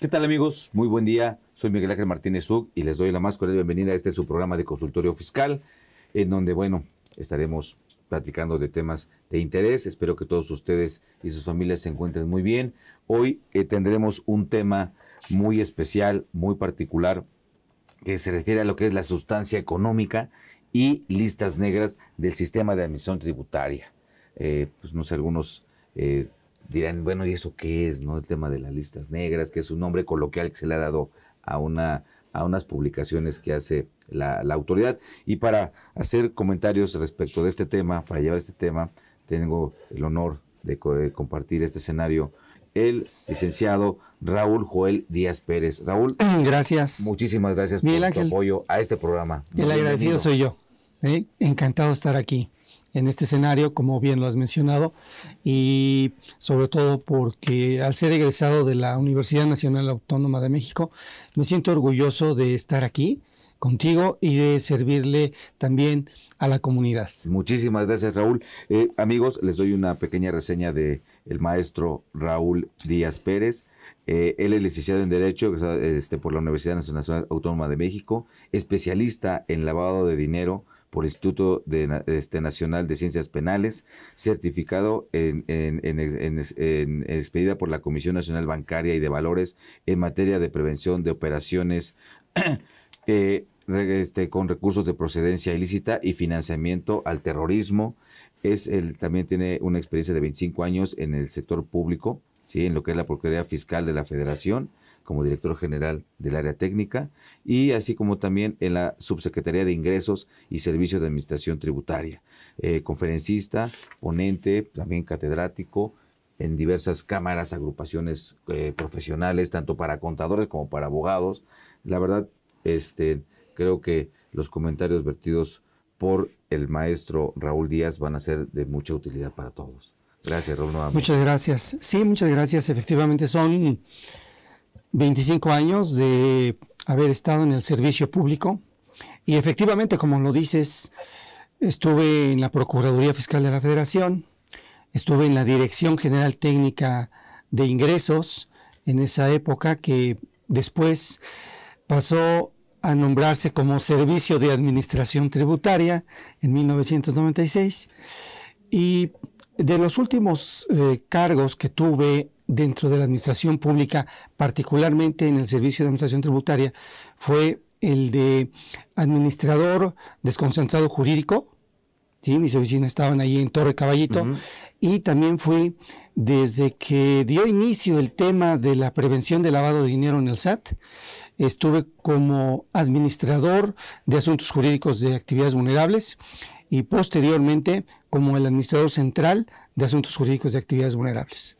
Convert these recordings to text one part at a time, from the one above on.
¿Qué tal amigos? Muy buen día. Soy Miguel Ángel Martínez Zug y les doy la más cordial bienvenida a este su programa de consultorio fiscal, en donde, bueno, estaremos platicando de temas de interés. Espero que todos ustedes y sus familias se encuentren muy bien. Hoy eh, tendremos un tema muy especial, muy particular, que se refiere a lo que es la sustancia económica y listas negras del sistema de admisión tributaria. Eh, pues no sé, algunos eh, dirán, bueno, ¿y eso qué es? no El tema de las listas negras, que es un nombre coloquial que se le ha dado a una a unas publicaciones que hace la, autoridad. Y para hacer comentarios respecto de este tema, para llevar este tema, tengo el honor de, compartir este escenario el licenciado Raúl Joel Díaz Pérez. Raúl. Gracias. Muchísimas gracias por tu apoyo a este programa. el agradecido soy yo. ¿eh? Encantado de estar aquí en este escenario, como bien lo has mencionado, y sobre todo porque al ser egresado de la Universidad Nacional Autónoma de México, me siento orgulloso de estar aquí contigo y de servirle también a la comunidad. Muchísimas gracias, Raúl. Eh, amigos, les doy una pequeña reseña de el maestro Raúl Díaz Pérez. Eh, él es licenciado en Derecho este, por la Universidad Nacional Autónoma de México, especialista en lavado de dinero, por el Instituto de, este, Nacional de Ciencias Penales, certificado en, expedida por la Comisión Nacional Bancaria y de Valores en materia de prevención de operaciones eh, este, con recursos de procedencia ilícita y financiamiento al terrorismo. Es el, también tiene una experiencia de 25 años en el sector público, ¿sí? en lo que es la Procuraduría Fiscal de la Federación como director general del área técnica y así como también en la Subsecretaría de Ingresos y Servicios de Administración Tributaria. Eh, conferencista, ponente, también catedrático en diversas cámaras, agrupaciones eh, profesionales, tanto para contadores como para abogados. La verdad, este, creo que los comentarios vertidos por el maestro Raúl Díaz van a ser de mucha utilidad para todos. Gracias, Raúl. Muchas gracias. Sí, muchas gracias. Efectivamente, son 25 años de haber estado en el servicio público. Y efectivamente, como lo dices, estuve en la Procuraduría Fiscal de la Federación, estuve en la Dirección General Técnica de Ingresos en esa época que después pasó a nombrarse como Servicio de Administración Tributaria en 1996 y de los últimos eh, cargos que tuve dentro de la administración pública, particularmente en el Servicio de Administración Tributaria, fue el de administrador desconcentrado jurídico. ¿sí? Mis oficinas estaban ahí en Torre Caballito. Y también fui, desde que dio inicio el tema de la prevención del lavado de dinero en el SAT, estuve como administrador de asuntos jurídicos de actividades vulnerables y posteriormente como el administrador central de asuntos jurídicos de actividades vulnerables.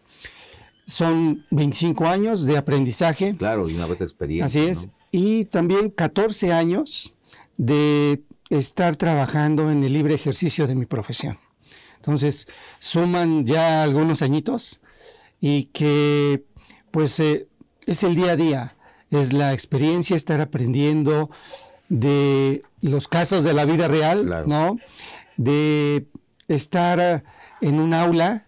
Son 25 años de aprendizaje. Claro, y una vez de experiencia. Así es. Y también 14 años de estar trabajando en el libre ejercicio de mi profesión. Entonces, suman ya algunos añitos y que pues eh, es el día a día, es la experiencia, estar aprendiendo de los casos de la vida real, ¿no? De estar en un aula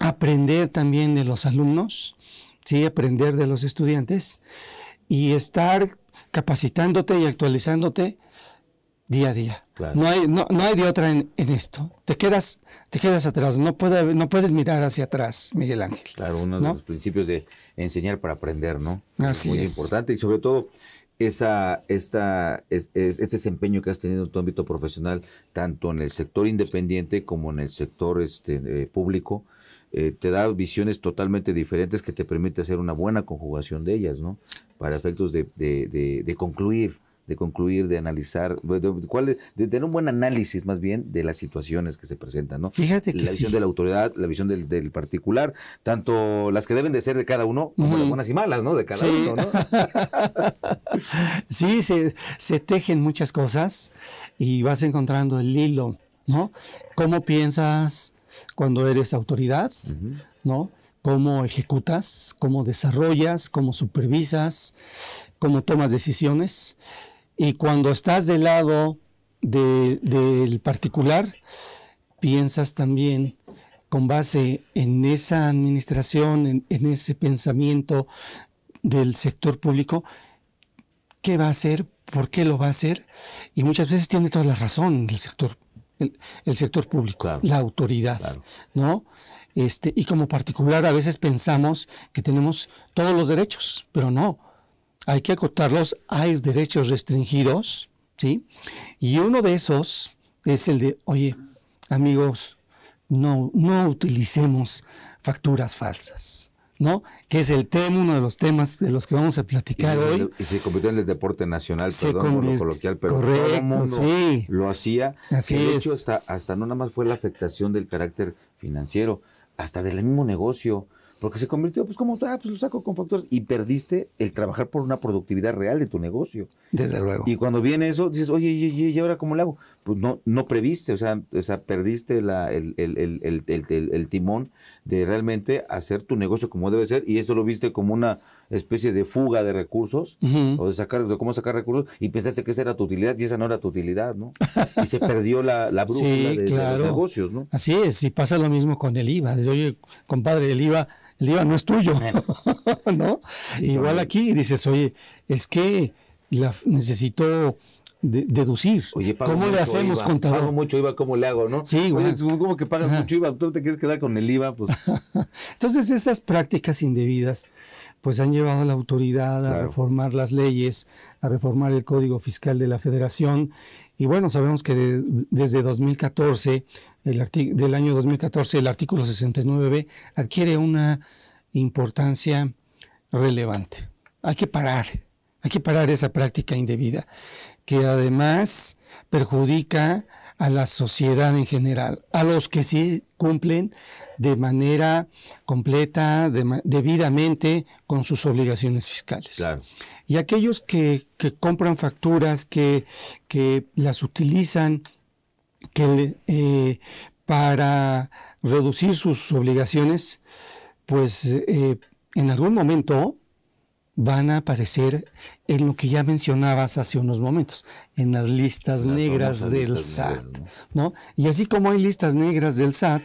aprender también de los alumnos, ¿sí? aprender de los estudiantes y estar capacitándote y actualizándote día a día. No, hay, no, hay de otra en, esto. Te quedas, te quedas atrás, no, puede, no puedes mirar hacia atrás, Miguel Ángel. Claro, uno de los principios de enseñar para aprender, ¿no? Así Muy importante y sobre todo esa, esta, este desempeño que has tenido en tu ámbito profesional, tanto en el sector independiente como en el sector este, eh, público, eh, te da visiones totalmente diferentes que te permite hacer una buena conjugación de ellas, ¿no? Para efectos de, de, de, concluir, de concluir, de analizar, de, de, tener un buen análisis más bien de las situaciones que se presentan, ¿no? Fíjate que La visión de la autoridad, la visión del, del, particular, tanto las que deben de ser de cada uno, como las buenas y malas, ¿no? De cada uno, ¿no? sí, se, se tejen muchas cosas y vas encontrando el hilo, ¿no? ¿Cómo piensas? Cuando eres autoridad, ¿no? Cómo ejecutas, cómo desarrollas, cómo supervisas, cómo tomas decisiones. Y cuando estás del lado del particular, piensas también con base en esa administración, en, ese pensamiento del sector público, ¿qué va a hacer? ¿Por qué lo va a hacer? Y muchas veces tiene toda la razón el sector, el, sector público, la autoridad, ¿no? Este, y como particular a veces pensamos que tenemos todos los derechos, pero no. Hay que acotarlos, hay derechos restringidos, ¿sí? Y uno de esos es el de, oye, amigos, no, no utilicemos facturas falsas. ¿No? Que es el tema, uno de los temas de los que vamos a platicar hoy. Y se convirtió en el deporte nacional, perdón lo coloquial, pero correcto, todo el mundo lo hacía. Así de hecho, hasta, hasta no nada más fue la afectación del carácter financiero, hasta del mismo negocio. Porque se convirtió, pues como, ah, pues lo saco con factores y perdiste el trabajar por una productividad real de tu negocio. Desde luego. Y cuando viene eso, dices, oye, ¿y, y ahora cómo lo hago? Pues no, no previste, o sea, o sea perdiste la, el, el, el, el, timón de realmente hacer tu negocio como debe ser y eso lo viste como una especie de fuga de recursos o de sacar de cómo sacar recursos y pensaste que esa era tu utilidad y esa no era tu utilidad, ¿no? Y se perdió la, la brújula de, los negocios, ¿no? Así es, y pasa lo mismo con el IVA. Dice, oye, compadre, el IVA el IVA no es tuyo, ¿no? Igual aquí dices, oye, es que la, necesito deducir. Oye, ¿Cómo le hacemos, contador? Pago mucho IVA, ¿cómo le hago, no? Sí, Oye, ¿tú cómo que pagas mucho IVA? ¿Tú te quieres quedar con el IVA? Pues. Entonces, esas prácticas indebidas pues han llevado a la autoridad a reformar las leyes, a reformar el Código Fiscal de la Federación. Y bueno, sabemos que desde 2014 del año 2014, el artículo 69b adquiere una importancia relevante. Hay que parar, hay que parar esa práctica indebida, que además perjudica a la sociedad en general, a los que sí cumplen de manera completa, debidamente con sus obligaciones fiscales. Y aquellos que, compran facturas, que, que las utilizan que eh, para reducir sus obligaciones, pues eh, en algún momento van a aparecer en lo que ya mencionabas hace unos momentos, en las listas negras del SAT, ¿no? Y así como hay listas negras del SAT,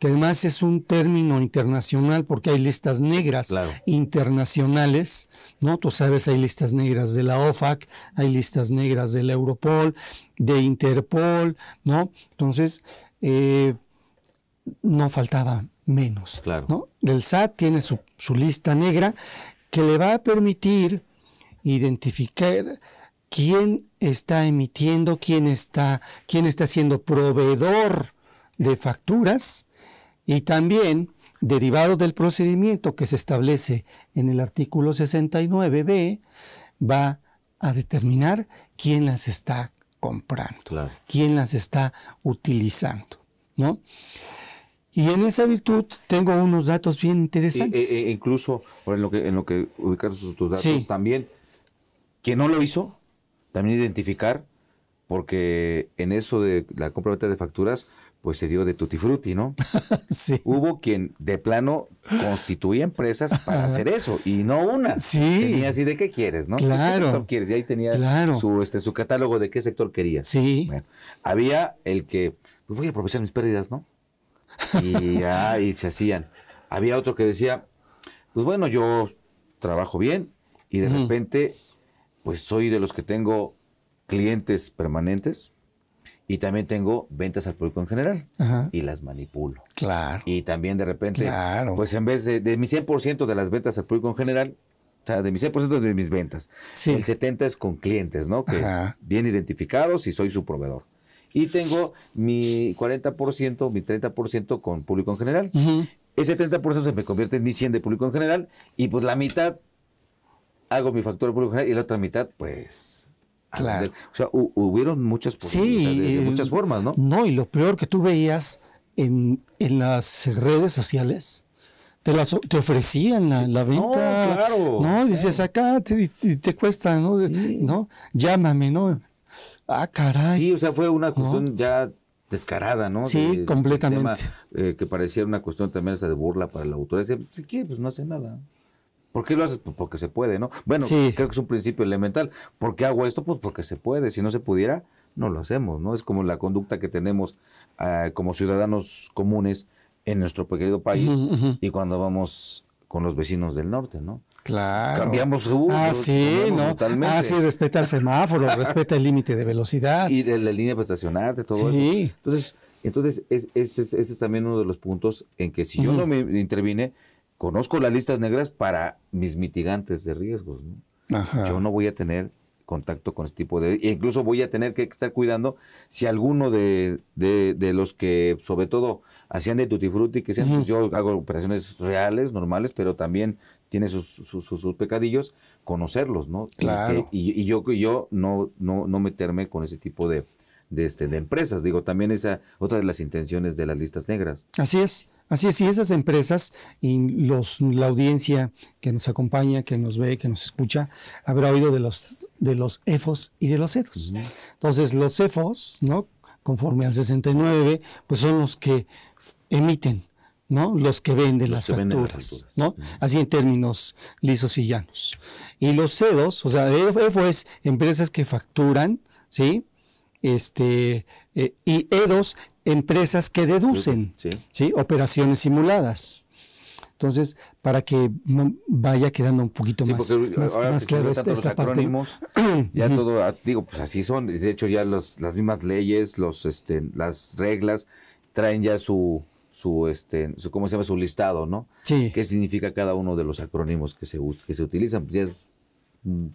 que además es un término internacional porque hay listas negras internacionales, ¿no? Tú sabes, hay listas negras de la OFAC, hay listas negras del Europol, de Interpol, ¿no? Entonces, eh, no faltaba menos, claro. ¿no? El SAT tiene su, su lista negra que le va a permitir identificar quién está emitiendo, quién está, quién está siendo proveedor de facturas y también, derivado del procedimiento que se establece en el artículo 69b, va a determinar quién las está comprando, quién las está utilizando, ¿no? Y en esa virtud tengo unos datos bien interesantes. E, incluso en lo que en lo que ubicar tus datos también, que no lo hizo, también identificar, porque en eso de la compra de facturas, pues se dio de tutti frutti, ¿no? sí. Hubo quien de plano constituía empresas para hacer eso y no una. Sí. Tenía así de qué quieres, ¿no? Claro. ¿De qué sector quieres? Y ahí tenía su, este, su catálogo de qué sector querías. Sí. había el que, pues voy a aprovechar mis pérdidas, ¿no? Y, se hacían. Había otro que decía, pues bueno, yo trabajo bien y de repente, pues soy de los que tengo clientes permanentes y también tengo ventas al público en general y las manipulo. Claro. Y también de repente, pues en vez de, de mi 100% de las ventas al público en general, o sea, de mi 100% de mis ventas, el 70% es con clientes, ¿no? Que bien identificados y soy su proveedor y tengo mi 40%, mi 30% con público en general. Ese 30% se me convierte en mi 100 de público en general y pues la mitad hago mi factor de público en general y la otra mitad pues... Claro. O sea, hubieron muchas posibilidades de, muchas formas, ¿no? No, y lo peor que tú veías en, las redes sociales, te, te ofrecían la, venta. No, claro. No, dices acá te, te, cuesta, ¿no? ¿no? Llámame, ¿no? Ah, caray. Sí, o sea, fue una cuestión ya descarada, ¿no? Sí, completamente. Eh, que parecía una cuestión también esa de burla para la autoridad. Si pues, quiere, pues no hace nada. ¿Por qué lo haces? Pues porque se puede, ¿no? Bueno, creo que es un principio elemental. ¿Por qué hago esto? Pues porque se puede. Si no se pudiera, no lo hacemos, ¿no? Es como la conducta que tenemos ah, como ciudadanos comunes en nuestro pequeño país y cuando vamos con los vecinos del norte, ¿no? Claro. cambiamos uh, Ah, sí, ¿no? totalmente. Ah, sí, respeta el semáforo, respeta el límite de velocidad. y de la línea para estacionarte, todo eso. Sí. Entonces, entonces es, ese, es, ese es también uno de los puntos en que si yo no me intervine, conozco las listas negras para mis mitigantes de riesgos. ¿no? Ajá. Yo no voy a tener contacto con este tipo de... e incluso voy a tener que estar cuidando si alguno de, de- de los que, sobre todo, hacían de tutti frutti, que sean, pues, yo hago operaciones reales, normales, pero también tiene sus, sus, sus- sus pecadillos, conocerlos, ¿no? Y Claro. Y, y yo, y yo no, no, no meterme con ese tipo de, de, este, de empresas. Digo, también esa otra de las intenciones de las listas negras. Así es, así es. Y esas empresas y los, la audiencia que nos acompaña, que nos ve, que nos escucha, habrá oído de los, de los EFOS y de los EDOS. Entonces, los EFOS, ¿no? Conforme al 69, pues son los que emiten, ¿no? Los que venden Los las que venden las facturas. ¿no? Así en términos lisos y llanos. Y los CEDOS, o sea, EFO es empresas que facturan, ¿sí? Este, eh, y EDOS, empresas que deducen, Sí. ¿sí? Operaciones simuladas. Entonces, para que vaya quedando un poquito Sí, más, porque más, ahora más que claro esta, los esta parte. ya todo, ah, digo, pues así son. De hecho, ya los, las mismas leyes, los, este, las reglas traen ya su, su, este, su, ¿cómo se llama? Su listado, ¿no? Sí. ¿Qué significa cada uno de los acrónimos que se, que se utilizan? Pues ya es mm,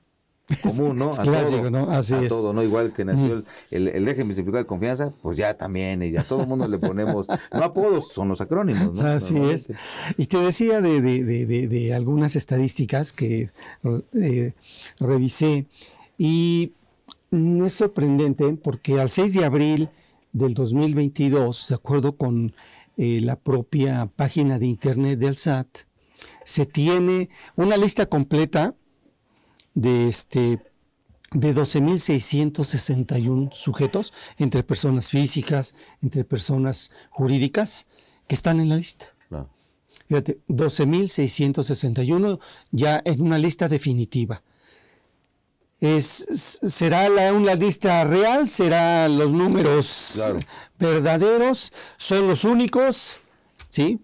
común, ¿no? es clásico, ¿no? Así a es. todo, ¿no? Igual que nació el, el, el régimen simplificado de confianza, pues ya también, y ya todo el mundo le ponemos, no apodos, son los acrónimos, ¿no? Así es. Y te decía de, de- de- de- algunas estadísticas que eh, revisé y mm, es sorprendente porque al 6 de abril del 2022, de acuerdo con eh, la propia página de internet del SAT, se tiene una lista completa de este de 12.661 sujetos entre personas físicas, entre personas jurídicas que están en la lista. Claro. Fíjate, 12.661 ya en una lista definitiva. Es, ¿Será la, una lista real? ¿Será los números Claro. verdaderos? ¿Son los únicos? ¿Sí?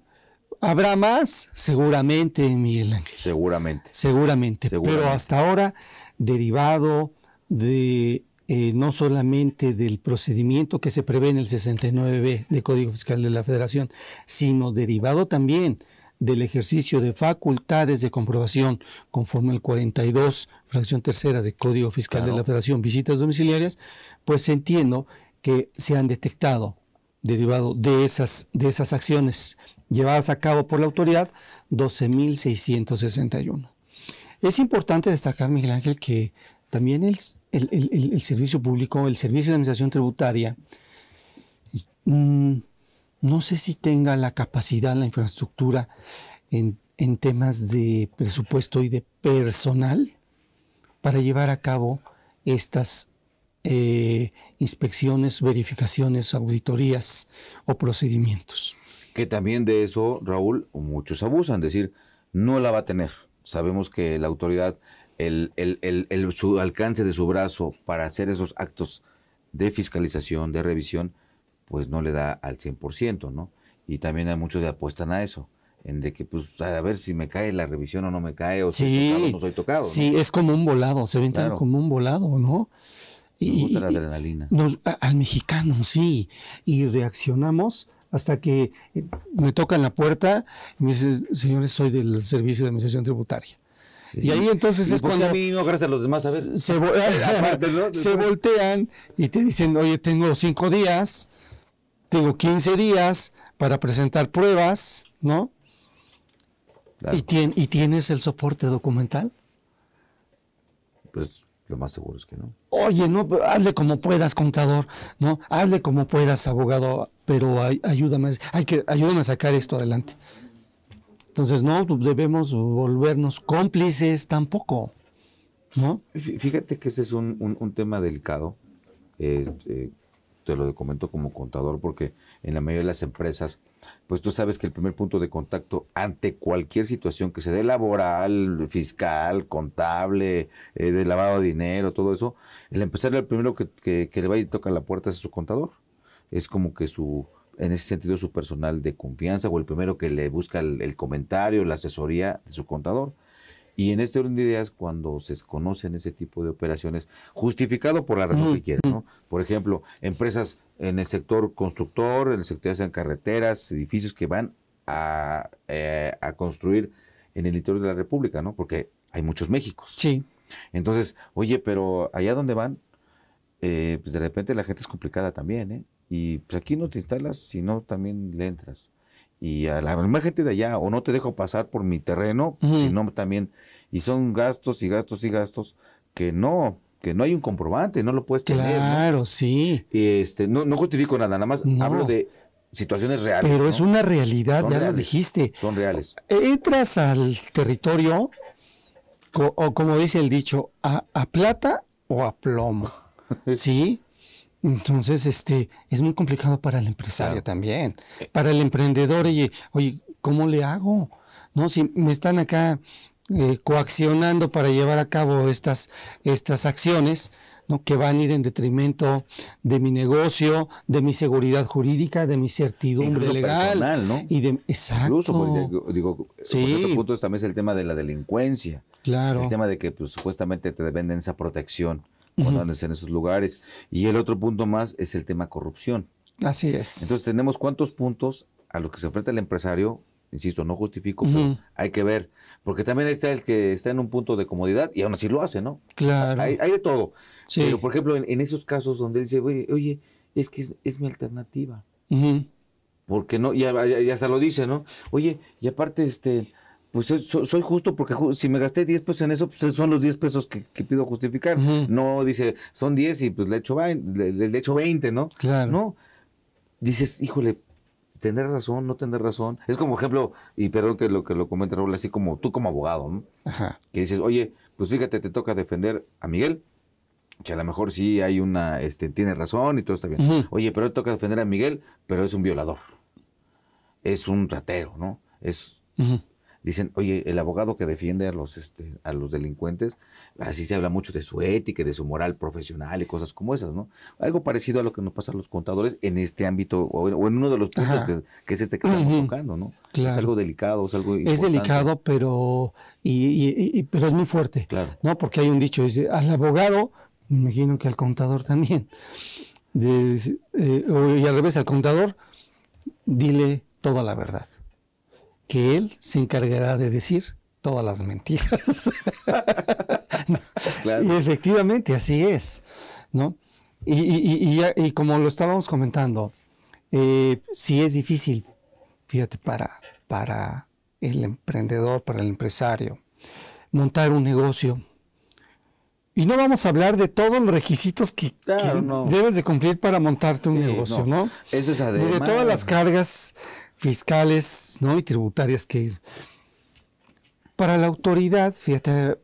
¿Habrá más? Seguramente, Miguel Ángel. Seguramente. Seguramente, Seguramente. pero hasta ahora derivado de eh, no solamente del procedimiento que se prevé en el 69B del Código Fiscal de la Federación, sino derivado también del ejercicio de facultades de comprobación conforme al 42, fracción tercera del Código Fiscal Claro. de la Federación, visitas domiciliarias, pues entiendo que se han detectado derivado de esas, de esas acciones llevadas a cabo por la autoridad, 12.661. Es importante destacar, Miguel Ángel, que también el, el- el- servicio público, el servicio de administración tributaria, mm, no sé si tenga la capacidad, la infraestructura en, temas de presupuesto y de personal para llevar a cabo estas eh, inspecciones, verificaciones, auditorías o procedimientos. Que también de eso, Raúl, muchos abusan, decir, no la va a tener. Sabemos que la autoridad, el- su alcance de su brazo para hacer esos actos de fiscalización, de revisión, pues no le da al 100%, ¿no? Y también hay muchos que apuestan a eso, en de que, pues, a ver si me cae la revisión o no me cae, o si soy tocado o no soy tocado. ¿no? sí, es como un volado, se ven Claro. como un volado, ¿no? Nos gusta la adrenalina. nos- a- al mexicano, sí. Y reaccionamos hasta que eh, me tocan la puerta y me dicen, señores, soy del Servicio de Administración Tributaria. Y ahí entonces ¿Y es cuando a mí no a los demás a ver? se, vo- se voltean y te dicen, oye, tengo cinco días, tengo 15 días para presentar pruebas, ¿no? Claro, ¿Y, tien- ¿Y tienes el soporte documental? pues lo más seguro es que no. Oye, no, hazle como puedas, contador, ¿no? Hazle como puedas, abogado, pero ay- ayúdame, hay que, ayúdame a sacar esto adelante. Entonces, no debemos volvernos cómplices tampoco, ¿no? Fí- Fíjate que ese es un, un- un tema delicado. eh, eh, te lo comento como contador porque en la mayoría de las empresas, pues tú sabes que el primer punto de contacto ante cualquier situación que se dé laboral, fiscal, contable, eh, de lavado de dinero, todo eso, el empresario el primero que, que- que le va y toca la puerta es su contador. Es como que su, en ese sentido, su personal de confianza o el primero que le busca el, el comentario, la asesoría de su contador. Y en este orden de ideas, cuando se conocen ese tipo de operaciones, justificado por la razón que quieren, ¿no? Por ejemplo, empresas en el sector constructor, en el sector de carreteras, edificios que van a, eh, a construir en el interior de la República, ¿no? Porque hay muchos Méxicos. Sí. Entonces, oye, pero allá donde van, eh, pues de repente la gente es complicada también, ¿eh? Y pues aquí no te instalas, sino también le entras. Y a la misma gente de allá, o no te dejo pasar por mi terreno, sino también. Y son gastos y gastos y gastos que no, que no hay un comprobante, no lo puedes tener. Claro, sí. Y este, no, no justifico nada, nada más hablo de situaciones reales. Pero es una realidad, ya lo dijiste. Son reales. Entras al territorio, o como dice el dicho, a, a plata o a plomo. ¿Sí? Entonces, este, es muy complicado para el empresario también. Para el emprendedor, oye, oye, ¿cómo le hago? No, si me están acá eh, coaccionando para llevar a cabo estas, estas acciones, ¿no? que van a ir en detrimento de mi negocio, de mi seguridad jurídica, de mi certidumbre legal. ¿no? Y de, exacto. Incluso, digo, sí. otro punto también es el tema de la delincuencia. Claro. El tema de que pues, supuestamente te venden esa protección cuando andes en esos lugares. Y el otro punto más es el tema corrupción. Así es. Entonces tenemos cuántos puntos a los que se enfrenta el empresario, insisto, no justifico, pero hay que ver, porque también está el que está en un punto de comodidad y aún así lo hace, ¿no? Claro. Hay, de todo. Pero, por ejemplo, en, esos casos donde él dice, oye, oye es que es, mi alternativa. Porque no, ya, ya, hasta lo dice, ¿no? Oye, y aparte, este, pues soy, justo porque si me gasté 10 pesos en eso, pues son los 10 pesos que, pido justificar. No dice, son 10 y pues le echo, le, le echo 20, ¿no? Claro. No. Dices, híjole, tener razón, no tener razón. Es como ejemplo, y perdón que lo que lo comenta Raúl, así como tú como abogado, ¿no? Ajá. Que dices, oye, pues fíjate, te toca defender a Miguel, que a lo mejor sí hay una, este, tiene razón y todo está bien. Oye, pero te toca defender a Miguel, pero es un violador. Es un ratero, ¿no? Es dicen, oye, el abogado que defiende a los, este, a los delincuentes, así se habla mucho de su ética, y de su moral profesional y cosas como esas, ¿no? Algo parecido a lo que nos pasa a los contadores en este ámbito o en, uno de los puntos que es, este que estamos tocando, ¿no? Es algo delicado, es algo Es delicado, pero, y, pero es muy fuerte, claro. ¿no? Porque hay un dicho, dice, al abogado, me imagino que al contador también, de, eh, y al revés, al contador, dile toda la verdad que él se encargará de decir todas las mentiras. Y efectivamente así es, ¿no? Y, como lo estábamos comentando, eh, sí es difícil, fíjate, para, para el emprendedor, para el empresario, montar un negocio. Y no vamos a hablar de todos los requisitos que, debes de cumplir para montarte un negocio, ¿no? Eso es además. De todas las cargas fiscales ¿no? y tributarias que para la autoridad, fíjate,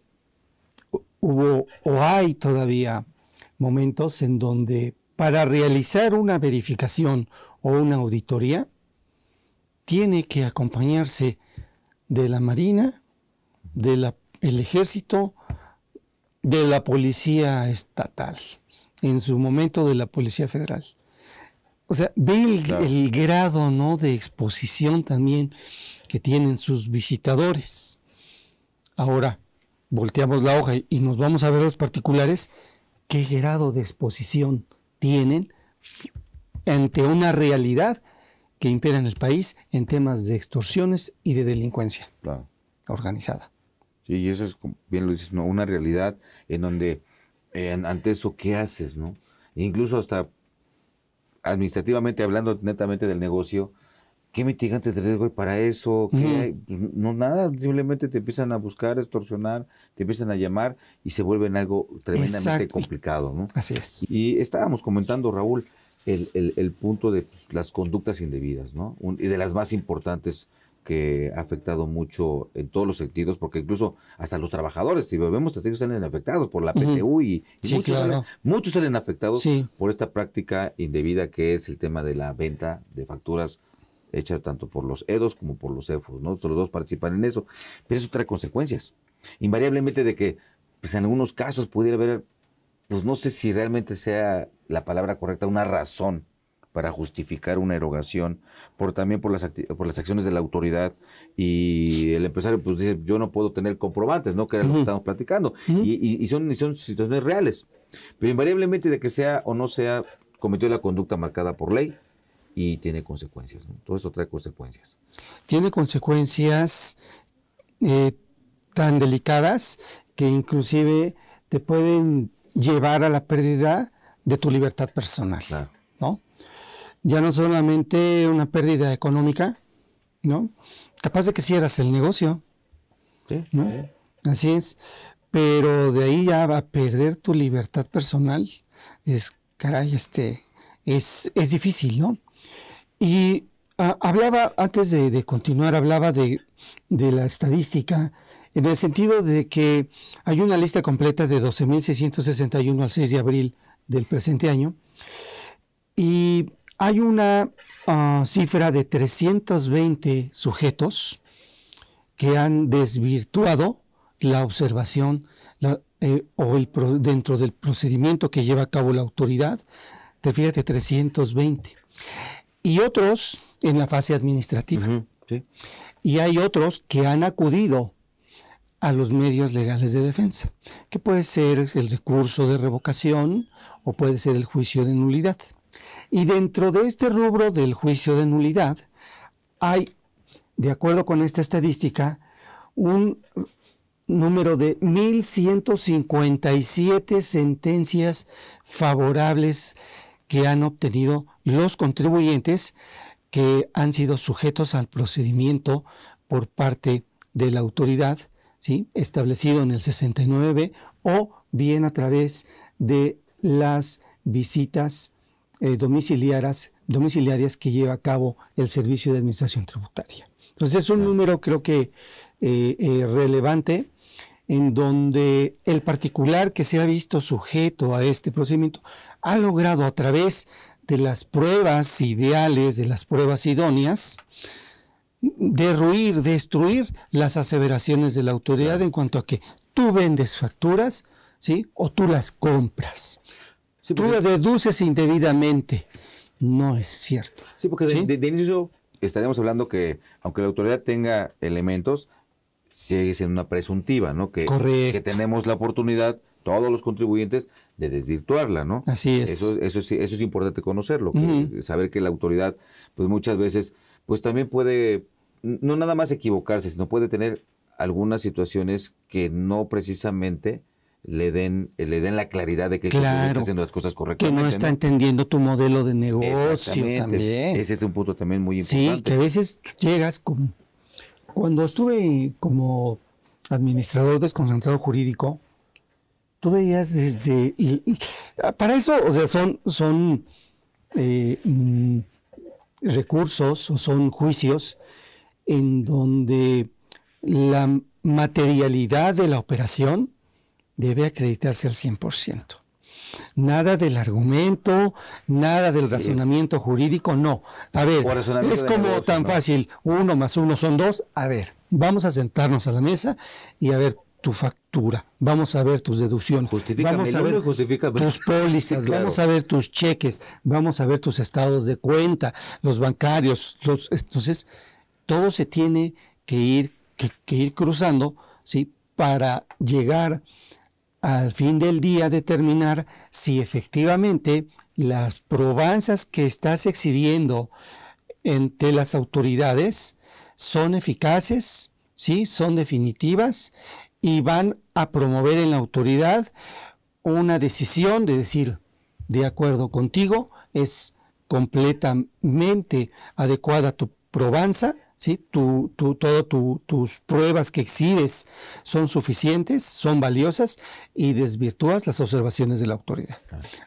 hubo o hay todavía momentos en donde para realizar una verificación o una auditoría tiene que acompañarse de la Marina, del ejército, de la policía estatal, en su momento de la policía federal. O sea, ve el, grado ¿no? de exposición también que tienen sus visitadores. Ahora, volteamos la hoja y nos vamos a ver los particulares, qué grado de exposición tienen ante una realidad que impera en el país en temas de extorsiones y de delincuencia organizada. Sí, y eso es, bien lo dices, ¿no? una realidad en donde eh, ante eso, ¿qué haces? no? incluso hasta administrativamente hablando netamente del negocio, ¿qué mitigantes de riesgo hay para eso? Pues, no, nada, simplemente te empiezan a buscar, a extorsionar, te empiezan a llamar y se vuelven algo tremendamente complicado. ¿no? Así es. Y estábamos comentando, Raúl, el, punto de pues, las conductas indebidas, ¿no? y de las más importantes que ha afectado mucho en todos los sentidos, porque incluso hasta los trabajadores, si vemos ellos salen afectados por la PTU y, muchos, salen, afectados por esta práctica indebida que es el tema de la venta de facturas hecha tanto por los EDOS como por los EFOS, ¿no? Los dos participan en eso, pero eso trae consecuencias. Invariablemente de que, pues en algunos casos pudiera haber, pues no sé si realmente sea la palabra correcta, una razón para justificar una erogación, por también por las, por las acciones de la autoridad y el empresario pues dice, yo no puedo tener comprobantes, ¿no? Que era lo que estamos platicando. y, y, son, son situaciones reales. Pero invariablemente de que sea o no sea, cometió la conducta marcada por ley y tiene consecuencias. ¿no? Todo esto trae consecuencias. Tiene consecuencias eh, tan delicadas que inclusive te pueden llevar a la pérdida de tu libertad personal. ¿no? Ya no solamente una pérdida económica, ¿no? Capaz de que cierras el negocio. Sí, Así es. Pero de ahí ya va a perder tu libertad personal. Es, caray, este, es, es difícil, ¿no? Y ah, hablaba, antes de, continuar, hablaba de, de, la estadística, en el sentido de que hay una lista completa de 12.661 al 6 de abril del presente año, y hay una ah, cifra de 320 sujetos que han desvirtuado la observación eh, o el, dentro del procedimiento que lleva a cabo la autoridad, te fíjate, 320. Y otros en la fase administrativa. Y hay otros que han acudido a los medios legales de defensa, que puede ser el recurso de revocación o puede ser el juicio de nulidad. Y dentro de este rubro del juicio de nulidad hay, de acuerdo con esta estadística, un número de 1.157 sentencias favorables que han obtenido los contribuyentes que han sido sujetos al procedimiento por parte de la autoridad, ¿sí? establecido en el 69B, o bien a través de las visitas eh, domiciliarias, domiciliarias que lleva a cabo el Servicio de Administración Tributaria. Entonces es un número creo que eh, eh, relevante en donde el particular que se ha visto sujeto a este procedimiento ha logrado a través de las pruebas ideales, de las pruebas idóneas, derruir, destruir las aseveraciones de la autoridad en cuanto a que tú vendes facturas, ¿sí? O tú las compras. Tú las deduces indebidamente. No es cierto. Sí, porque De, inicio estaríamos hablando que, aunque la autoridad tenga elementos, sigue siendo una presuntiva, ¿no? Que, que tenemos la oportunidad, todos los contribuyentes, de desvirtuarla, ¿no? Así es. Eso, eso, es, eso es importante conocerlo, saber que la autoridad, pues muchas veces, pues también puede, no nada más equivocarse, sino puede tener algunas situaciones que no precisamente le den, le den la claridad de que claro, está haciendo las cosas correctamente. Que no está entendiendo tu modelo de negocio también. Ese es un punto también muy importante. Sí, que a veces llegas con cuando estuve como administrador desconcentrado jurídico, tú veías desde... para eso, o sea, son, son eh, mm, recursos o son juicios en donde la materialidad de la operación debe acreditarse al 100%. Nada del argumento, nada del razonamiento jurídico, no. A ver, es como tan fácil, uno más uno son dos. A ver, vamos a sentarnos a la mesa y a ver tu factura, vamos a ver tus deducciones, vamos a ver tus pólizas, vamos a ver tus cheques, vamos a ver tus estados de cuenta, los bancarios, los, entonces todo se tiene que ir, que ir cruzando, ¿sí? Para llegar al fin del día determinar si efectivamente las probanzas que estás exhibiendo entre las autoridades son eficaces, ¿sí? son definitivas y van a promover en la autoridad una decisión de decir, de acuerdo contigo, es completamente adecuada tu probanza ¿sí? Tu, tu, todo tus pruebas que exhibes son suficientes, son valiosas y desvirtúas las observaciones de la autoridad.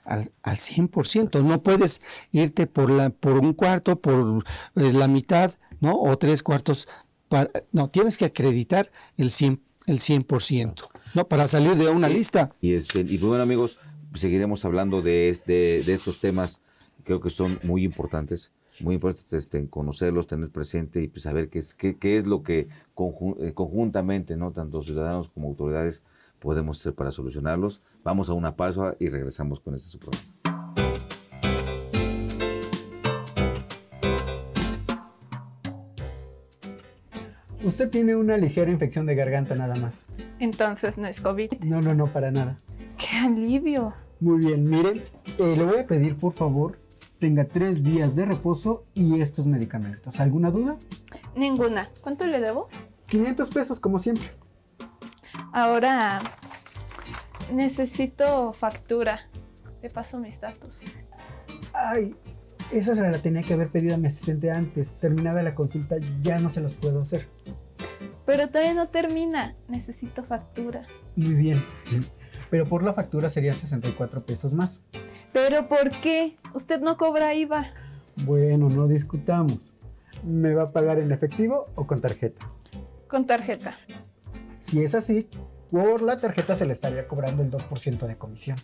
Al, al 100%. No puedes irte por, la, por un cuarto, por eh, la mitad, ¿no? O tres cuartos. Para, no, tienes que acreditar el 100%, el 100% ¿no? Para salir de una lista. Y, este, y pues, bueno, amigos, seguiremos hablando de, este, de estos temas. Creo que son muy importantes muy importante este, conocerlos, tener presente y pues, saber qué es, qué, qué es lo que eh, conjuntamente, ¿no? tanto ciudadanos como autoridades, podemos hacer para solucionarlos. Vamos a una pausa y regresamos con este su programa. Usted tiene una ligera infección de garganta nada más. Entonces no es COVID. No, no, no, para nada. ¡Qué alivio! Muy bien, miren, eh, le voy a pedir por favor tenga tres días de reposo y estos medicamentos. ¿Alguna duda? Ninguna. ¿Cuánto le debo? 500 pesos como siempre. Ahora necesito factura. Te paso mis datos. Ay, esa se la tenía que haber pedido a mi asistente antes. Terminada la consulta ya no se los puedo hacer. Pero todavía no termina. Necesito factura. Muy bien. Pero por la factura serían 64 pesos más. ¿Pero por qué? Usted no cobra IVA. Bueno, no discutamos. ¿Me va a pagar en efectivo o con tarjeta? Con tarjeta. Si es así, por la tarjeta se le estaría cobrando el 2% de comisión.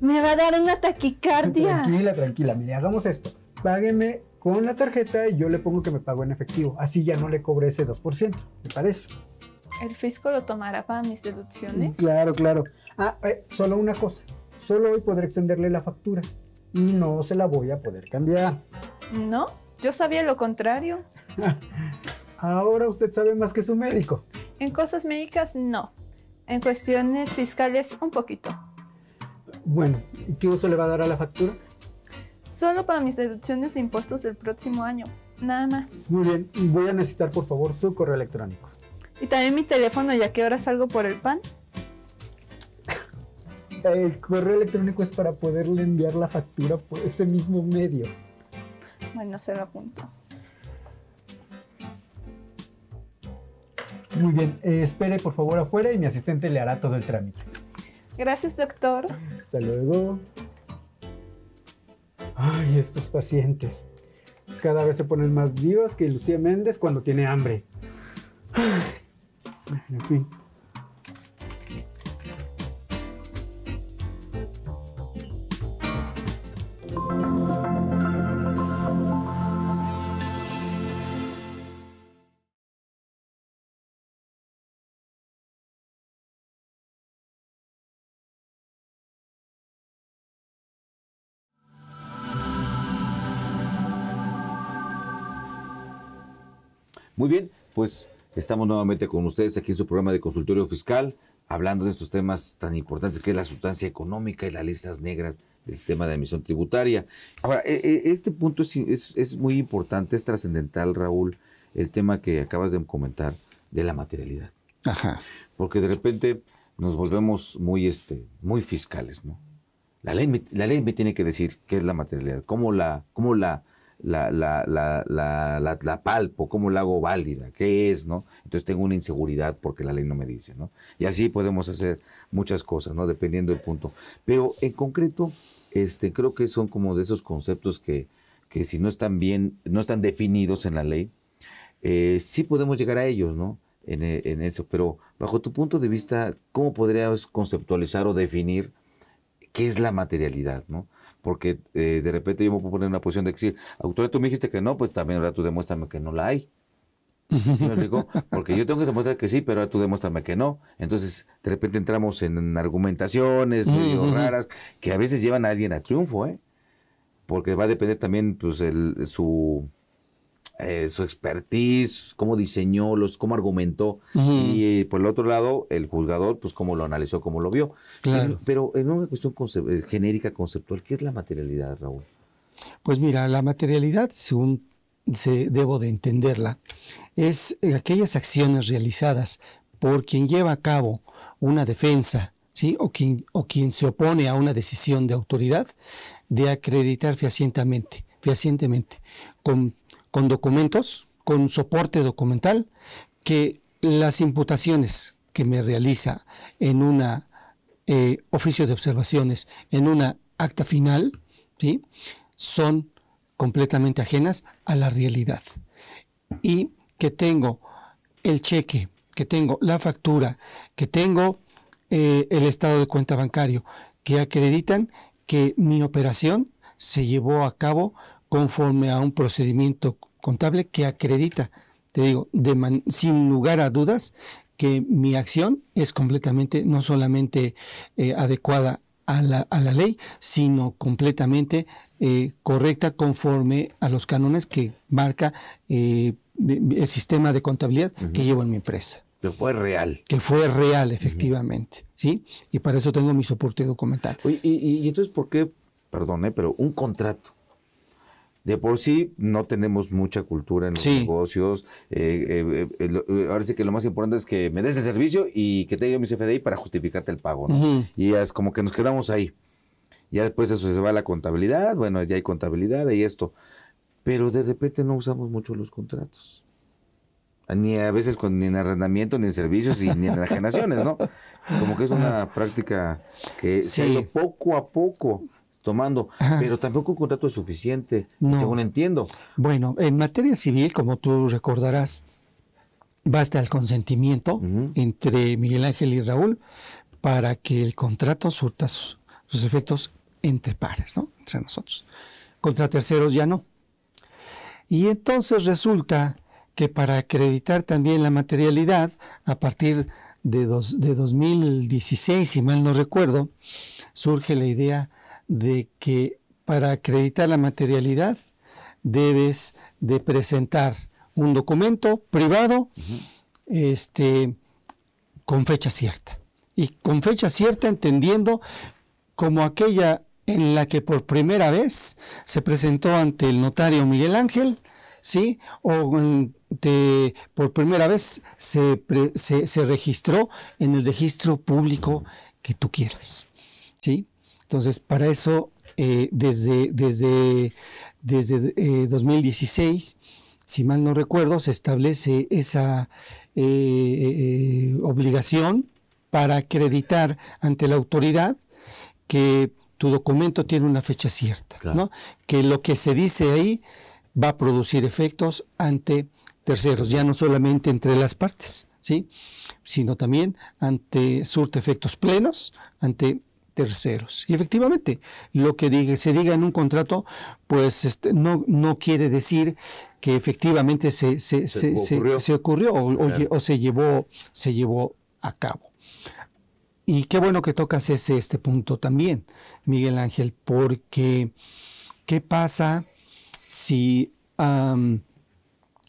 Me va a dar una taquicardia. Tranquila, tranquila. Mire, hagamos esto. Págueme con la tarjeta y yo le pongo que me pago en efectivo. Así ya no le cobre ese 2%. ¿Me parece? ¿El fisco lo tomará para mis deducciones? Claro, claro. Ah, eh, solo una cosa. Solo hoy podré extenderle la factura y no se la voy a poder cambiar. No, yo sabía lo contrario. Ahora usted sabe más que su médico. En cosas médicas, no. En cuestiones fiscales, un poquito. Bueno, ¿y qué uso le va a dar a la factura? Solo para mis deducciones de impuestos del próximo año. Nada más. Muy bien, voy a necesitar por favor su correo electrónico. Y también mi teléfono, ya que ahora salgo por el pan. El correo electrónico es para poderle enviar la factura por ese mismo medio. Bueno, se lo apunto. Muy bien, eh, espere por favor afuera y mi asistente le hará todo el trámite. Gracias, doctor. Hasta luego. Ay, estos pacientes. Cada vez se ponen más divas que Lucía Méndez cuando tiene hambre. En fin. Muy bien, pues estamos nuevamente con ustedes aquí en su programa de consultorio fiscal, hablando de estos temas tan importantes que es la sustancia económica y las listas negras del sistema de emisión tributaria. Ahora, e- e- este punto es, es- es muy importante, es trascendental, Raúl, el tema que acabas de comentar de la materialidad. Ajá. Porque de repente nos volvemos muy, este, muy fiscales, ¿no? La ley, me, la ley me tiene que decir qué es la materialidad, cómo la, cómo la, la, la, la, la, palpo, cómo la hago válida, qué es, ¿no? Entonces tengo una inseguridad porque la ley no me dice, ¿no? Y así podemos hacer muchas cosas, ¿no? Dependiendo del punto. Pero en concreto, este, creo que son como de esos conceptos que, que si no están bien, no están definidos en la ley, eh, sí podemos llegar a ellos, ¿no? En, e- en eso, pero bajo tu punto de vista, ¿cómo podrías conceptualizar o definir qué es la materialidad, ¿no? Porque eh, de repente yo me puedo poner en una posición de decir, autoridad, tú me dijiste que no, pues también ahora tú demuéstrame que no la hay. ¿Sí me explico? Porque yo tengo que demostrar que sí, pero ahora tú demuéstrame que no. Entonces, de repente entramos en argumentaciones medio raras que a veces llevan a alguien a triunfo, ¿eh? Porque va a depender también, pues, el, su, eh, su expertise, cómo diseñó, los, cómo argumentó. Y eh, por el otro lado, el juzgador, pues, cómo lo analizó, cómo lo vio. Claro. Pero, pero en una cuestión eh, genérica, conceptual, ¿qué es la materialidad, Raúl? Pues mira, la materialidad, según se, debo de entenderla, es aquellas acciones realizadas por quien lleva a cabo una defensa, ¿sí? o, quien, o quien se opone a una decisión de autoridad, de acreditar fehacientemente, fehacientemente con, con documentos, con soporte documental, que las imputaciones que me realiza en una eh, oficio de observaciones, en una acta final, ¿sí? son completamente ajenas a la realidad. Y que tengo el cheque, que tengo la factura, que tengo eh, el estado de cuenta bancario, que acreditan que mi operación se llevó a cabo conforme a un procedimiento contable que acredita, te digo, de man- sin lugar a dudas, que mi acción es completamente, no solamente eh, adecuada a la, a la ley, sino completamente eh, correcta conforme a los cánones que marca eh, el sistema de contabilidad que llevo en mi empresa. Que fue real. Que fue real, efectivamente. ¿sí? Y para eso tengo mi soporte documental. y, y, entonces, ¿por qué, perdón, pero un contrato? De por sí no tenemos mucha cultura en los negocios. Eh, eh, ahora sí que lo más importante es que me des el servicio y que te yo mi CFDI para justificarte el pago. ¿no? Y es como que nos quedamos ahí. Ya después eso se va a la contabilidad. Bueno, ya hay contabilidad y esto. Pero de repente no usamos mucho los contratos ni a veces con, ni en arrendamiento, ni en servicios, y, ni en enajenaciones, ¿no? Como que es una práctica que se ha ido poco a poco tomando, pero tampoco un contrato es suficiente, según entiendo. Bueno, en materia civil, como tú recordarás, basta el consentimiento entre Miguel Ángel y Raúl para que el contrato surta sus, sus efectos entre pares, ¿no? Entre nosotros. Contra terceros ya no. Y entonces resulta que para acreditar también la materialidad, a partir de, de 2016, si mal no recuerdo, surge la idea de que para acreditar la materialidad debes de presentar un documento privado este, con fecha cierta. Y con fecha cierta entendiendo como aquella en la que por primera vez se presentó ante el notario Miguel Ángel, ¿sí? O de, por primera vez se, se, registró en el registro público que tú quieras. ¿sí? Entonces, para eso, eh, desde, desde, desde 2016, eh, si mal no recuerdo, se establece esa eh, obligación para acreditar ante la autoridad que tu documento tiene una fecha cierta, ¿no? que lo que se dice ahí va a producir efectos ante terceros, ya no solamente entre las partes, ¿sí? sino también ante surte efectos plenos ante terceros. Y efectivamente, lo que se diga en un contrato, pues este, no, no quiere decir que efectivamente se, se, ocurrió, o, se, llevó, se llevó a cabo. Y qué bueno que tocas ese, este punto también, Miguel Ángel, porque ¿qué pasa si a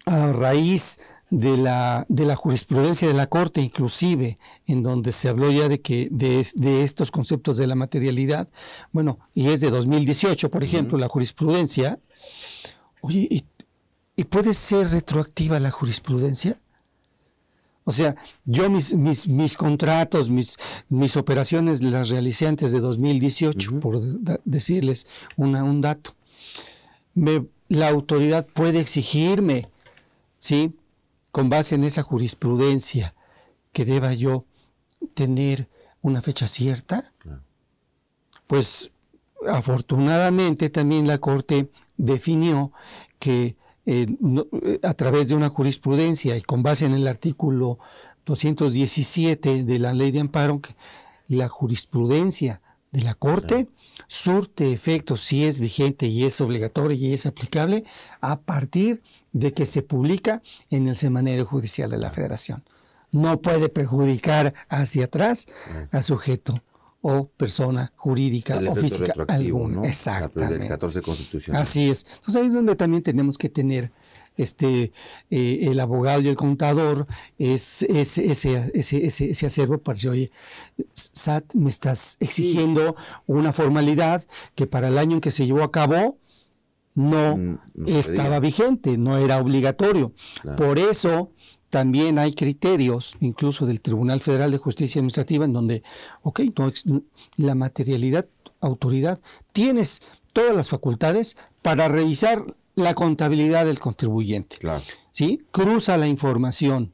raíz de la, de la jurisprudencia de la Corte, inclusive, en donde se habló ya de, que, de, estos conceptos de la materialidad, bueno, y es de 2018, por ejemplo, la jurisprudencia, oye, ¿y, puede ser retroactiva la jurisprudencia? O sea, yo mis, mis, mis contratos, mis, mis operaciones las realicé antes de 2018, por decirles un dato. la autoridad puede exigirme ¿sí? Con base en esa jurisprudencia, que deba yo tener una fecha cierta, pues afortunadamente también la Corte definió que eh, eh, a través de una jurisprudencia y con base en el artículo 217 de la ley de amparo, la jurisprudencia de la Corte surte efectos si es vigente y es obligatorio y es aplicable a partir de que se publica en el Semanario Judicial de la Federación. No puede perjudicar hacia atrás a sujeto o persona jurídica o física alguna. Exactamente. 14 constitucional. Así es. Entonces ahí es donde también tenemos que tener este eh, el abogado y el contador es, ese, ese, ese, acervo para decir, oye, SAT me estás exigiendo una formalidad que para el año en que se llevó a cabo no, mm, estaba vigente, no era obligatorio. Por eso también hay criterios, incluso del Tribunal Federal de Justicia Administrativa, en donde, ok, la materialidad, autoridad, tienes todas las facultades para revisar la contabilidad del contribuyente. ¿sí? Cruza la información,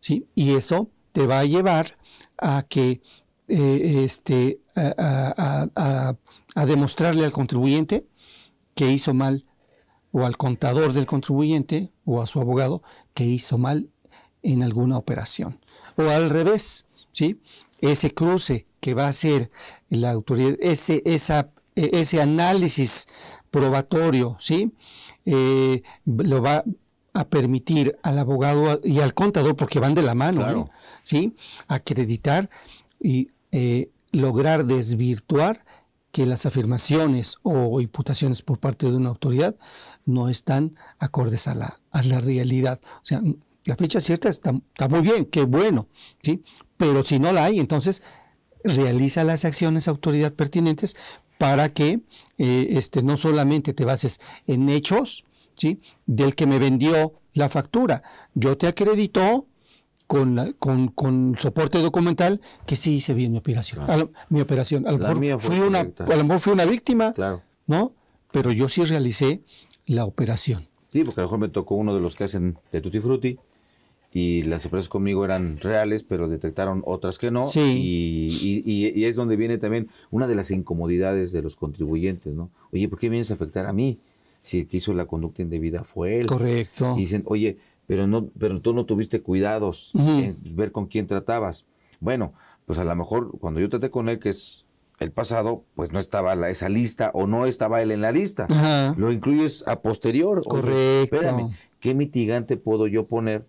¿sí? Y eso te va a llevar a que eh, este, a, demostrarle al contribuyente que hizo mal, o al contador del contribuyente, o a su abogado, que hizo mal en alguna operación. O al revés, ¿sí? Ese cruce que va a hacer la autoridad, ese, esa, ese análisis probatorio, ¿sí? Eh, lo va a permitir al abogado y al contador, porque van de la mano, ¿sí? Acreditar y eh, lograr desvirtuar que las afirmaciones o imputaciones por parte de una autoridad no están acordes a la, a la realidad. O sea, la fecha cierta está, está muy bien, qué bueno, ¿sí? Pero si no la hay, entonces realiza las acciones autoridad pertinentes para que eh, este, no solamente te bases en hechos, ¿sí? Del que me vendió la factura. Yo te acredito con, la- con, con soporte documental que sí hice bien mi operación. Claro. A lo- mi operación. A lo, mejor fui una, a lo mejor fui una víctima, Claro. ¿no? Pero yo sí realicé la operación. Sí, porque a lo mejor me tocó uno de los que hacen de Tutti Frutti y las sorpresas conmigo eran reales, pero detectaron otras que no. Sí. Y- y es donde viene también una de las incomodidades de los contribuyentes, ¿no? Oye, ¿por qué vienes a afectar a mí? Si el que hizo la conducta indebida fue él. Correcto. Y dicen, oye, pero no, pero tú no tuviste cuidados Ujú. en ver con quién tratabas. Bueno, pues a lo mejor cuando yo traté con él, que es el pasado, pues no estaba la, esa lista o no estaba él en la lista. Ajá. Lo incluyes a posterior. Correcto. espérame, ¿qué mitigante puedo yo poner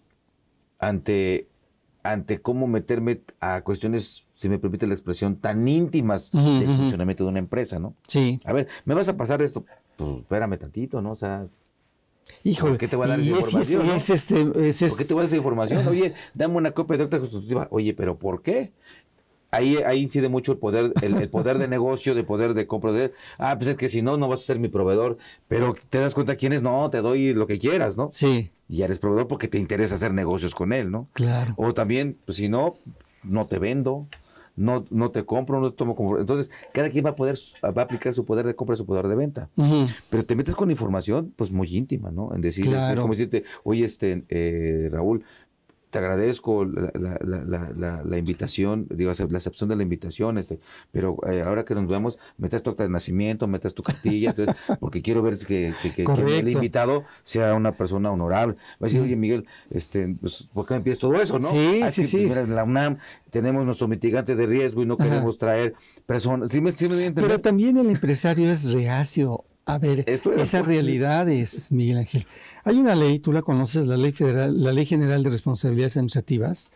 ante, ante cómo meterme a cuestiones, si me permite la expresión, tan íntimas del funcionamiento de una empresa, ¿no? Sí. A ver, ¿me vas a pasar esto? Pues espérame tantito, ¿no? O sea, Híjole. ¿Por qué te voy a dar esa es- información, es- no? es este, es- es- ¿Por qué te voy a dar esa información? Oye, dame una copia de acta constitutiva. Oye, pero ¿por qué? Ahí, ahí incide mucho el poder, el, el poder de negocio, el poder de compra de. Ah, pues es que si no, no vas a ser mi proveedor. Pero te das cuenta quién es, no, te doy lo que quieras, ¿no? Sí, Y ya eres proveedor porque te interesa hacer negocios con él, ¿no? claro. O también, pues si no, no te vendo, no, no te compro, no te tomo como. Entonces, cada quien va a poder, va a aplicar su poder de compra y su poder de venta. Pero te metes con información, pues muy íntima, ¿no? En decir, es como decirte, oye, este, eh, Raúl, te agradezco la, la- la- la- invitación, digo, la acepción de la invitación, este, pero eh, ahora que nos vemos, metas tu acta de nacimiento, metas tu cartilla, entonces, porque quiero ver que, que, que- que el invitado sea una persona honorable. Va a decir, oye, Miguel, este, pues, ¿por qué me pides todo eso, no? Sí, Ah, sí, sí. mira, en la UNAM tenemos nuestro mitigante de riesgo y no Ajá. queremos traer personas. ¿Sí me, sí me? Pero también el empresario es reacio a ver Esto es- esas realidades, Miguel Ángel. Hay una ley, tú la conoces, la ley federal, la Ley General de Responsabilidades Administrativas,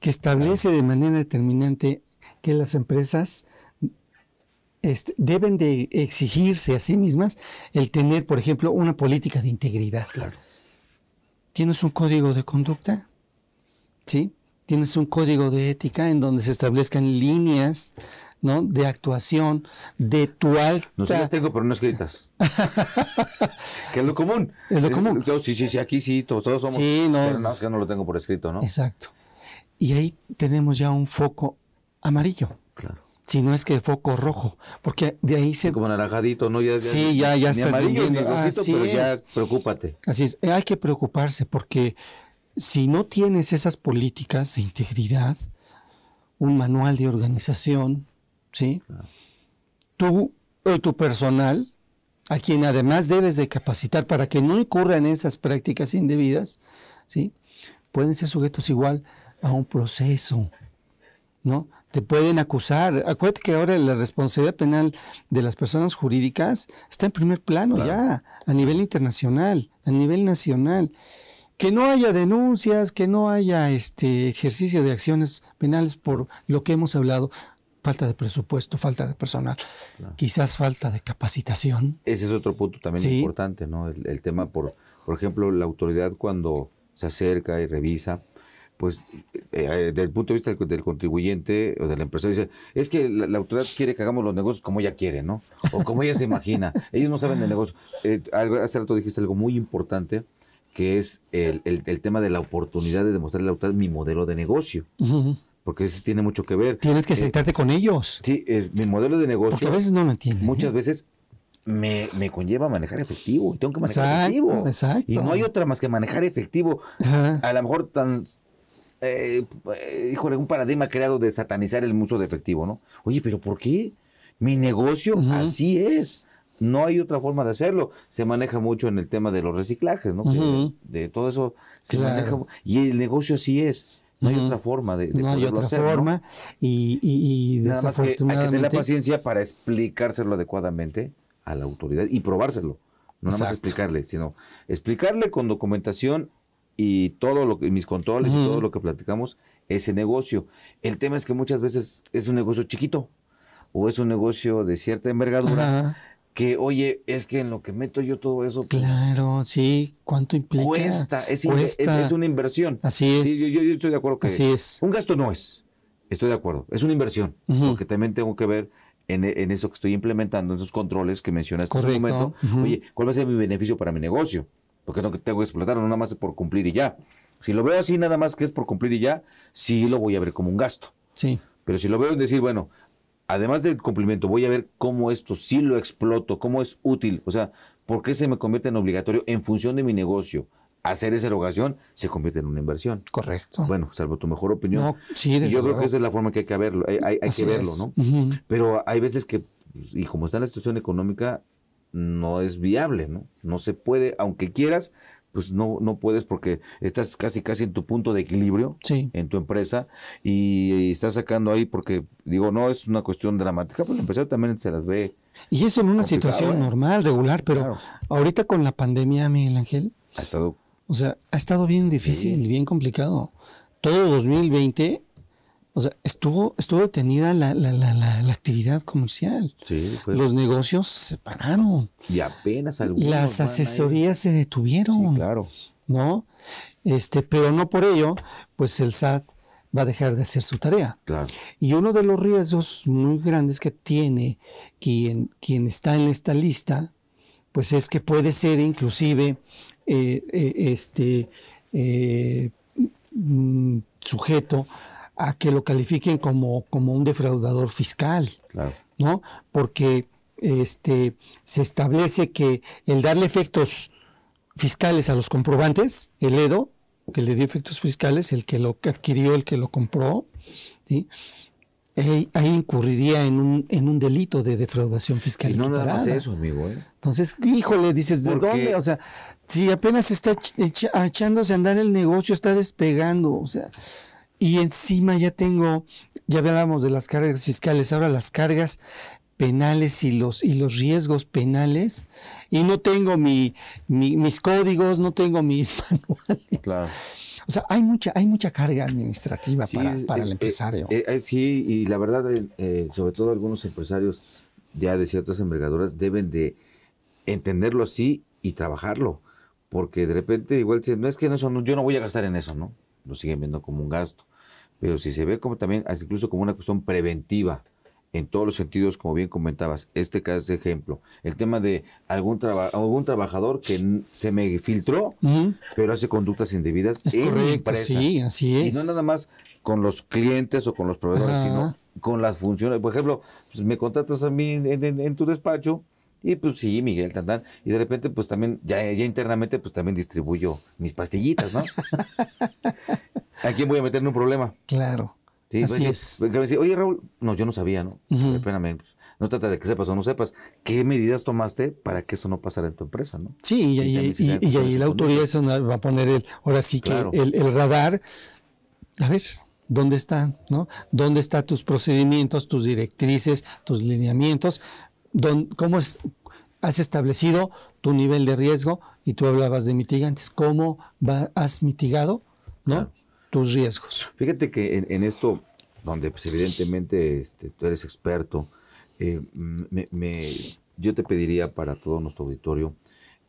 que establece de manera determinante que las empresas este, deben de exigirse a sí mismas el tener, por ejemplo, una política de integridad. Claro. ¿Tienes un código de conducta? ¿Sí? Tienes un código de ética en donde se establezcan líneas ¿no? de actuación de tu alta... No sé, las tengo, pero no escritas. que es lo común. Es lo común. Yo, sí, sí, sí, aquí sí, todos, todos somos. Sí, no, Pero no, es- que no lo tengo por escrito, ¿no? Exacto. Y ahí tenemos ya un foco amarillo, Claro. si no es que foco rojo, porque de ahí se... Sí, como naranjadito, ¿no? Ya, Sí, ya- ya ni está amarillo ni rojito, Así pero ya preocúpate. Así es, hay que preocuparse porque si no tienes esas políticas de integridad, un manual de organización, ¿sí? Tú o tu personal, a quien además debes de capacitar para que no incurran en esas prácticas indebidas, ¿sí? Pueden ser sujetos igual a un proceso, ¿no? Te pueden acusar. Acuérdate que ahora la responsabilidad penal de las personas jurídicas está en primer plano Claro. ya, a nivel internacional, a nivel nacional. Que no haya denuncias, que no haya este ejercicio de acciones penales por lo que hemos hablado, falta de presupuesto, falta de personal, quizás falta de capacitación. Ese es otro punto también Sí. importante, ¿no? El, el tema, por, por ejemplo, la autoridad cuando se acerca y revisa, pues eh, eh, desde el punto de vista del, del contribuyente o del empresario, dice, es que la, la autoridad quiere que hagamos los negocios como ella quiere, ¿no? O como ella se imagina. Ellos no saben de negocio. Eh, hace rato dijiste algo muy importante, que es el, el- el tema de la oportunidad de demostrarle a la autoridad mi modelo de negocio. Porque eso tiene mucho que ver. Tienes que Eh, sentarte con ellos, Sí, eh, mi modelo de negocio porque a veces no lo entienden. muchas ¿eh? veces me, me conlleva manejar efectivo y tengo que manejar Exacto, efectivo. exacto. Y no hay otra más que manejar efectivo. Ajá. A lo mejor tan, eh, híjole, un paradigma creado de satanizar el uso de efectivo, ¿no? Oye, pero ¿por qué? Mi negocio así es. No hay otra forma de hacerlo. Se maneja mucho en el tema de los reciclajes, ¿no? Que de todo eso se Claro. maneja. Y el negocio así es. No hay otra forma de, de no hay otra hacer, ¿no? forma y, y, y Nada más que hay que tener la paciencia para explicárselo adecuadamente a la autoridad y probárselo. No nada más explicarle, sino explicarle con documentación y todo lo que, mis controles y todo lo que platicamos, ese negocio. El tema es que muchas veces es un negocio chiquito. o es un negocio de cierta envergadura. Que oye, es que en lo que meto yo todo eso, pues, Claro, sí. ¿Cuánto implica? cuesta, es, in- Cuesta. es- es una inversión. Así es. Sí, yo, yo estoy de acuerdo que Así es. un gasto no es, estoy de acuerdo, es una inversión, porque también tengo que ver en, en eso que estoy implementando, en esos controles que mencionaste hace un momento, oye, ¿cuál va a ser mi beneficio para mi negocio? Porque no que tengo que explotarlo, no nada más es por cumplir y ya. Si lo veo así nada más que es por cumplir y ya, sí lo voy a ver como un gasto. Sí. Pero si lo veo en decir, bueno, además del cumplimiento, voy a ver cómo esto sí lo exploto, cómo es útil, o sea, por qué se me convierte en obligatorio en función de mi negocio. Hacer esa erogación se convierte en una inversión. Correcto. Bueno, salvo tu mejor opinión. No, sí, y desde yo creo que esa es la forma que hay que verlo, hay, hay- hay Así que verlo, es. ¿no? Pero hay veces que, pues, y como está la situación económica, no es viable, ¿no? No se puede, aunque quieras, pues no, no puedes porque estás casi casi en tu punto de equilibrio Sí. en tu empresa y, estás sacando ahí porque, digo, no es una cuestión dramática, pues el empresario también se las ve. Y eso en una situación ¿eh? normal, regular, pero Claro. ahorita con la pandemia, Miguel Ángel, Ha estado o sea, ha estado bien difícil, Sí. bien complicado. Todo 2020, o sea, estuvo, estuvo detenida la, la, la, la, actividad comercial. Sí, fue. Los negocios se pararon. y apenas algunos. Las asesorías se detuvieron. Sí, claro. ¿No? Este, pero no por ello, pues el SAT va a dejar de hacer su tarea. Claro. Y uno de los riesgos muy grandes que tiene quien, quien está en esta lista, pues es que puede ser inclusive eh, eh, este eh, mm, sujeto a que lo califiquen como, como un defraudador fiscal. Claro. ¿no? Porque este, se establece que el darle efectos fiscales a los comprobantes, el EDO, que le dio efectos fiscales, el que lo adquirió, el que lo compró, ¿sí? ahí, ahí incurriría en un, en un delito de defraudación fiscal. Y no nada más equiparada. eso, amigo, ¿eh? Entonces, híjole, dices, ¿de dónde? O sea, si apenas está echándose a andar el negocio, está despegando, o sea, y encima ya tengo, ya hablamos de las cargas fiscales, ahora las cargas penales y los, y los riesgos penales, y no tengo mi, mi- mis códigos, no tengo mis manuales. Claro. O sea, hay mucha, hay mucha carga administrativa Sí, para, para el empresario. eh, eh, sí, y la verdad, eh, eh, sobre todo algunos empresarios ya de ciertas envergaduras deben de entenderlo así y trabajarlo. Porque de repente igual dicen, no es que no, eso no- yo no voy a gastar en eso, ¿no? Lo siguen viendo como un gasto. Pero si se ve como también, incluso como una cuestión preventiva, en todos los sentidos, como bien comentabas, este caso de ejemplo, el tema de algún, traba- algún trabajador que se me filtró, pero hace conductas indebidas Es en mi correcto, empresa. sí, así Y es. no nada más con los clientes o con los proveedores, sino con las funciones. Por ejemplo, pues me contratas a mí en, en- en tu despacho y pues sí, Miguel, tan, tan, y de repente pues también, ya, ya internamente pues también distribuyo mis pastillitas, ¿no? ¿A quién voy a meter en un problema? Claro. Sí, así a es. decir- Oye, Raúl, no, yo no sabía, ¿no? Espérame, pues, no trata de que sepas o no sepas. ¿Qué medidas tomaste para que eso no pasara en tu empresa, no? Sí, y, ahí- y- y la autoridad va a poner el, ahora sí que Claro. el, el radar. A ver, ¿dónde están? ¿no? ¿Dónde están tus procedimientos, tus directrices, tus lineamientos? ¿Cómo es- has establecido tu nivel de riesgo? Y tú hablabas de mitigantes. ¿Cómo va- has mitigado ¿no? Claro. Tus riesgos? Fíjate que en, esto, donde pues evidentemente este, tú eres experto, eh, yo te pediría para todo nuestro auditorio,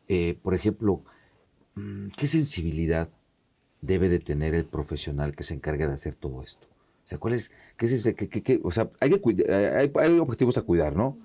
eh, por ejemplo, mm, ¿qué sensibilidad debe de tener el profesional que se encarga de hacer todo esto? O sea, ¿cuál es, qué o sea, hay, que hay, hay objetivos a cuidar, ¿no?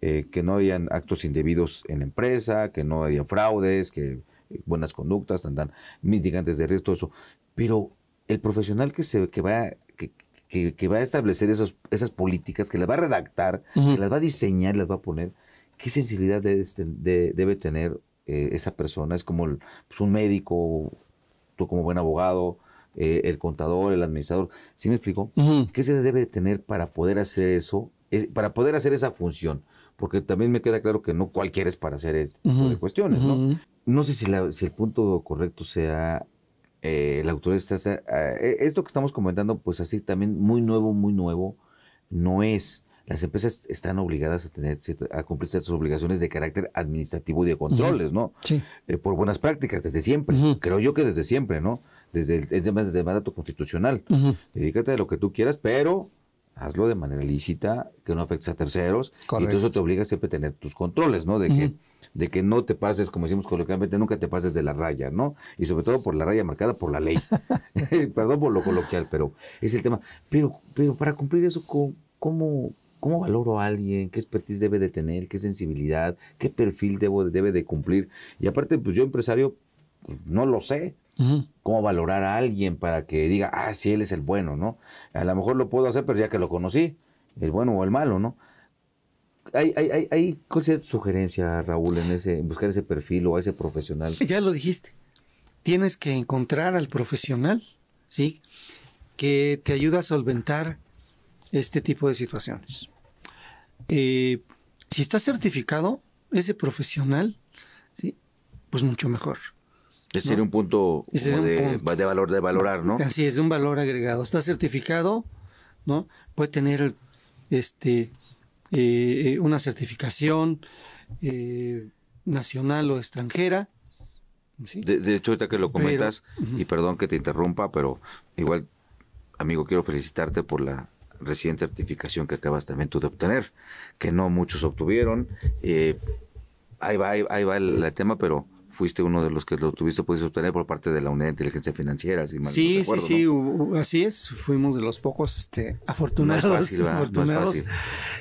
Eh, que no hayan actos indebidos en la empresa, que no haya fraudes, que buenas conductas, tan, mitigantes de riesgo, todo eso. Pero el profesional que se que va que, que- que va a establecer esos, esas políticas, que las va a redactar, que las va a diseñar, las va a poner, ¿qué sensibilidad debe, de- debe tener eh, esa persona? Es como el- pues, un médico, tú como buen abogado, eh, el contador, el administrador. ¿Sí me explico? ¿Qué se debe de tener para poder hacer eso? Es- para poder hacer esa función. Porque también me queda claro que no cualquiera es para hacer este tipo de cuestiones, ¿no? No sé si, la- si el punto correcto sea eh, la autoridad está, eh, esto que estamos comentando, pues así también muy nuevo, muy nuevo, no es. Las empresas están obligadas a tener a cumplir ciertas obligaciones de carácter administrativo y de controles, ¿no? Sí. Eh, por buenas prácticas desde siempre. Creo yo que desde siempre, ¿no? Desde el, desde el mandato constitucional. Dedícate a lo que tú quieras, pero hazlo de manera lícita, que no afectes a terceros, y todo eso te obliga siempre a tener tus controles, ¿no? De que. De que no te pases, como decimos coloquialmente, nunca te pases de la raya, ¿no? Y sobre todo por la raya marcada por la ley. Perdón por lo coloquial, pero es el tema. Pero, pero para cumplir eso, ¿cómo, cómo, valoro a alguien? ¿Qué expertise debe de tener? ¿Qué sensibilidad? ¿Qué perfil debo, debe de cumplir? Y aparte, pues yo empresario, no lo sé cómo valorar a alguien para que diga, ah, sí, él es el bueno, ¿no? A lo mejor lo puedo hacer, pero ya que lo conocí, el bueno o el malo, ¿no? Hay, hay, hay, hay ¿cuál sería tu sugerencia, Raúl, en ese, en buscar ese perfil o a ese profesional? Ya lo dijiste. Tienes que encontrar al profesional, ¿sí? Que te ayuda a solventar este tipo de situaciones. Eh, si está certificado ese profesional, ¿sí? Pues mucho mejor. Ese sería un punto, Ese como sería un de, punto. de valor, de valorar, ¿no? Así es, un valor agregado. Está certificado, ¿no? Puede tener este eh, eh, una certificación eh, nacional o extranjera. ¿sí? De, de hecho, ahorita que lo Pero- comentas, y perdón que te interrumpa, pero igual, amigo, quiero felicitarte por la reciente certificación que acabas también tú de obtener, que no muchos obtuvieron. Eh, ahí va, ahí, ahí va el, el tema, pero fuiste uno de los que lo tuviste, pudiste obtener por parte de la Unidad de Inteligencia Financiera, si mal no Sí, recuerdo, sí, sí, ¿no? así es. Fuimos de los pocos este, afortunados. No. No afortunados.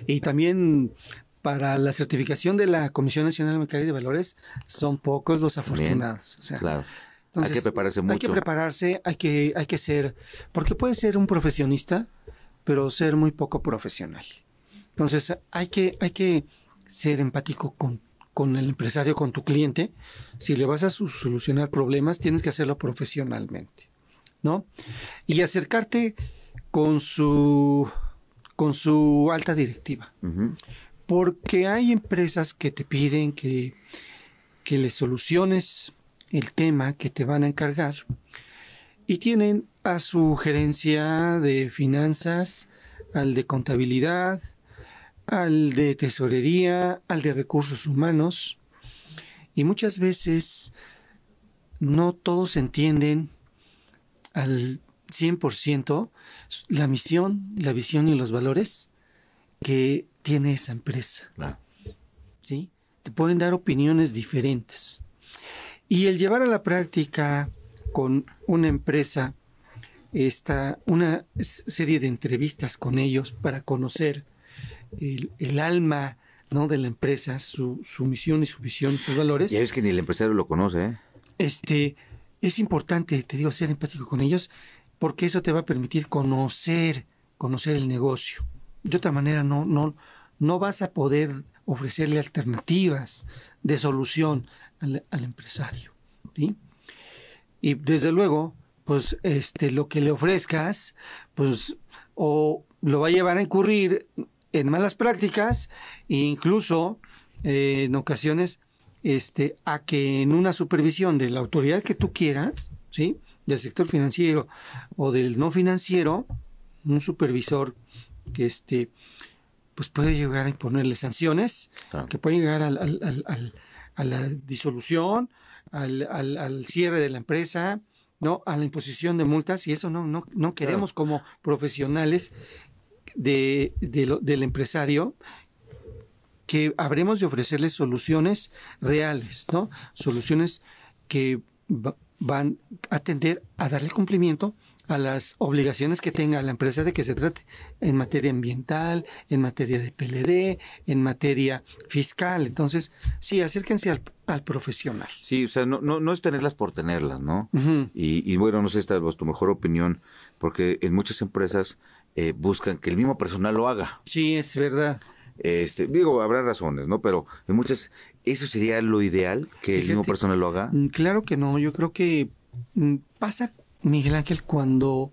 Y también para la certificación de la Comisión Nacional y de Valores son pocos los afortunados. o sea, Claro. entonces, hay que prepararse Hay mucho. que prepararse, hay que, hay que ser, porque puede ser un profesionista, pero ser muy poco profesional. Entonces hay que, hay que ser empático con, con el empresario, con tu cliente. Si le vas a solucionar problemas, tienes que hacerlo profesionalmente, ¿no? Y acercarte con su, con su alta directiva. Porque hay empresas que te piden que, que les soluciones el tema que te van a encargar y tienen a su gerencia de finanzas, al de contabilidad, al de tesorería, al de recursos humanos y muchas veces no todos entienden al 100% la misión, la visión y los valores que tiene esa empresa. ¿sí? Te pueden dar opiniones diferentes. Y el llevar a la práctica con una empresa esta, una serie de entrevistas con ellos para conocer el, el alma ¿no? de la empresa, su, su misión y su visión y sus valores, Y es que ni el empresario lo conoce, ¿eh? este, es importante, te digo, ser empático con ellos, porque eso te va a permitir conocer, conocer el negocio. De otra manera, no, no, no vas a poder ofrecerle alternativas de solución al, al empresario. ¿sí? Y desde luego, pues este, lo que le ofrezcas, pues o lo va a llevar a incurrir en malas prácticas e incluso eh, en ocasiones este, a que en una supervisión de la autoridad que tú quieras, ¿sí? del sector financiero o del no financiero, un supervisor que este, pues puede llegar a imponerle sanciones, Claro. que puede llegar al- al- al- al- a la disolución, al cierre de la empresa, ¿no? a la imposición de multas, y eso no, no, no queremos como profesionales de, de lo- del empresario que habremos de ofrecerles soluciones reales, ¿no? Soluciones que va- van a tender a darle cumplimiento a las obligaciones que tenga la empresa de que se trate en materia ambiental, en materia de PLD, en materia fiscal. Entonces, sí, acérquense al, al profesional. Sí, o sea, no, no, no es tenerlas por tenerlas, ¿no? Y, y bueno, no sé, esta es tu mejor opinión, porque en muchas empresas eh, buscan que el mismo personal lo haga. Sí, es verdad. Este, digo, habrá razones, ¿no? Pero en muchas, ¿eso sería lo ideal, que el mismo personal lo haga? Mm, Claro que no, yo creo que mm, pasa, Miguel Ángel, cuando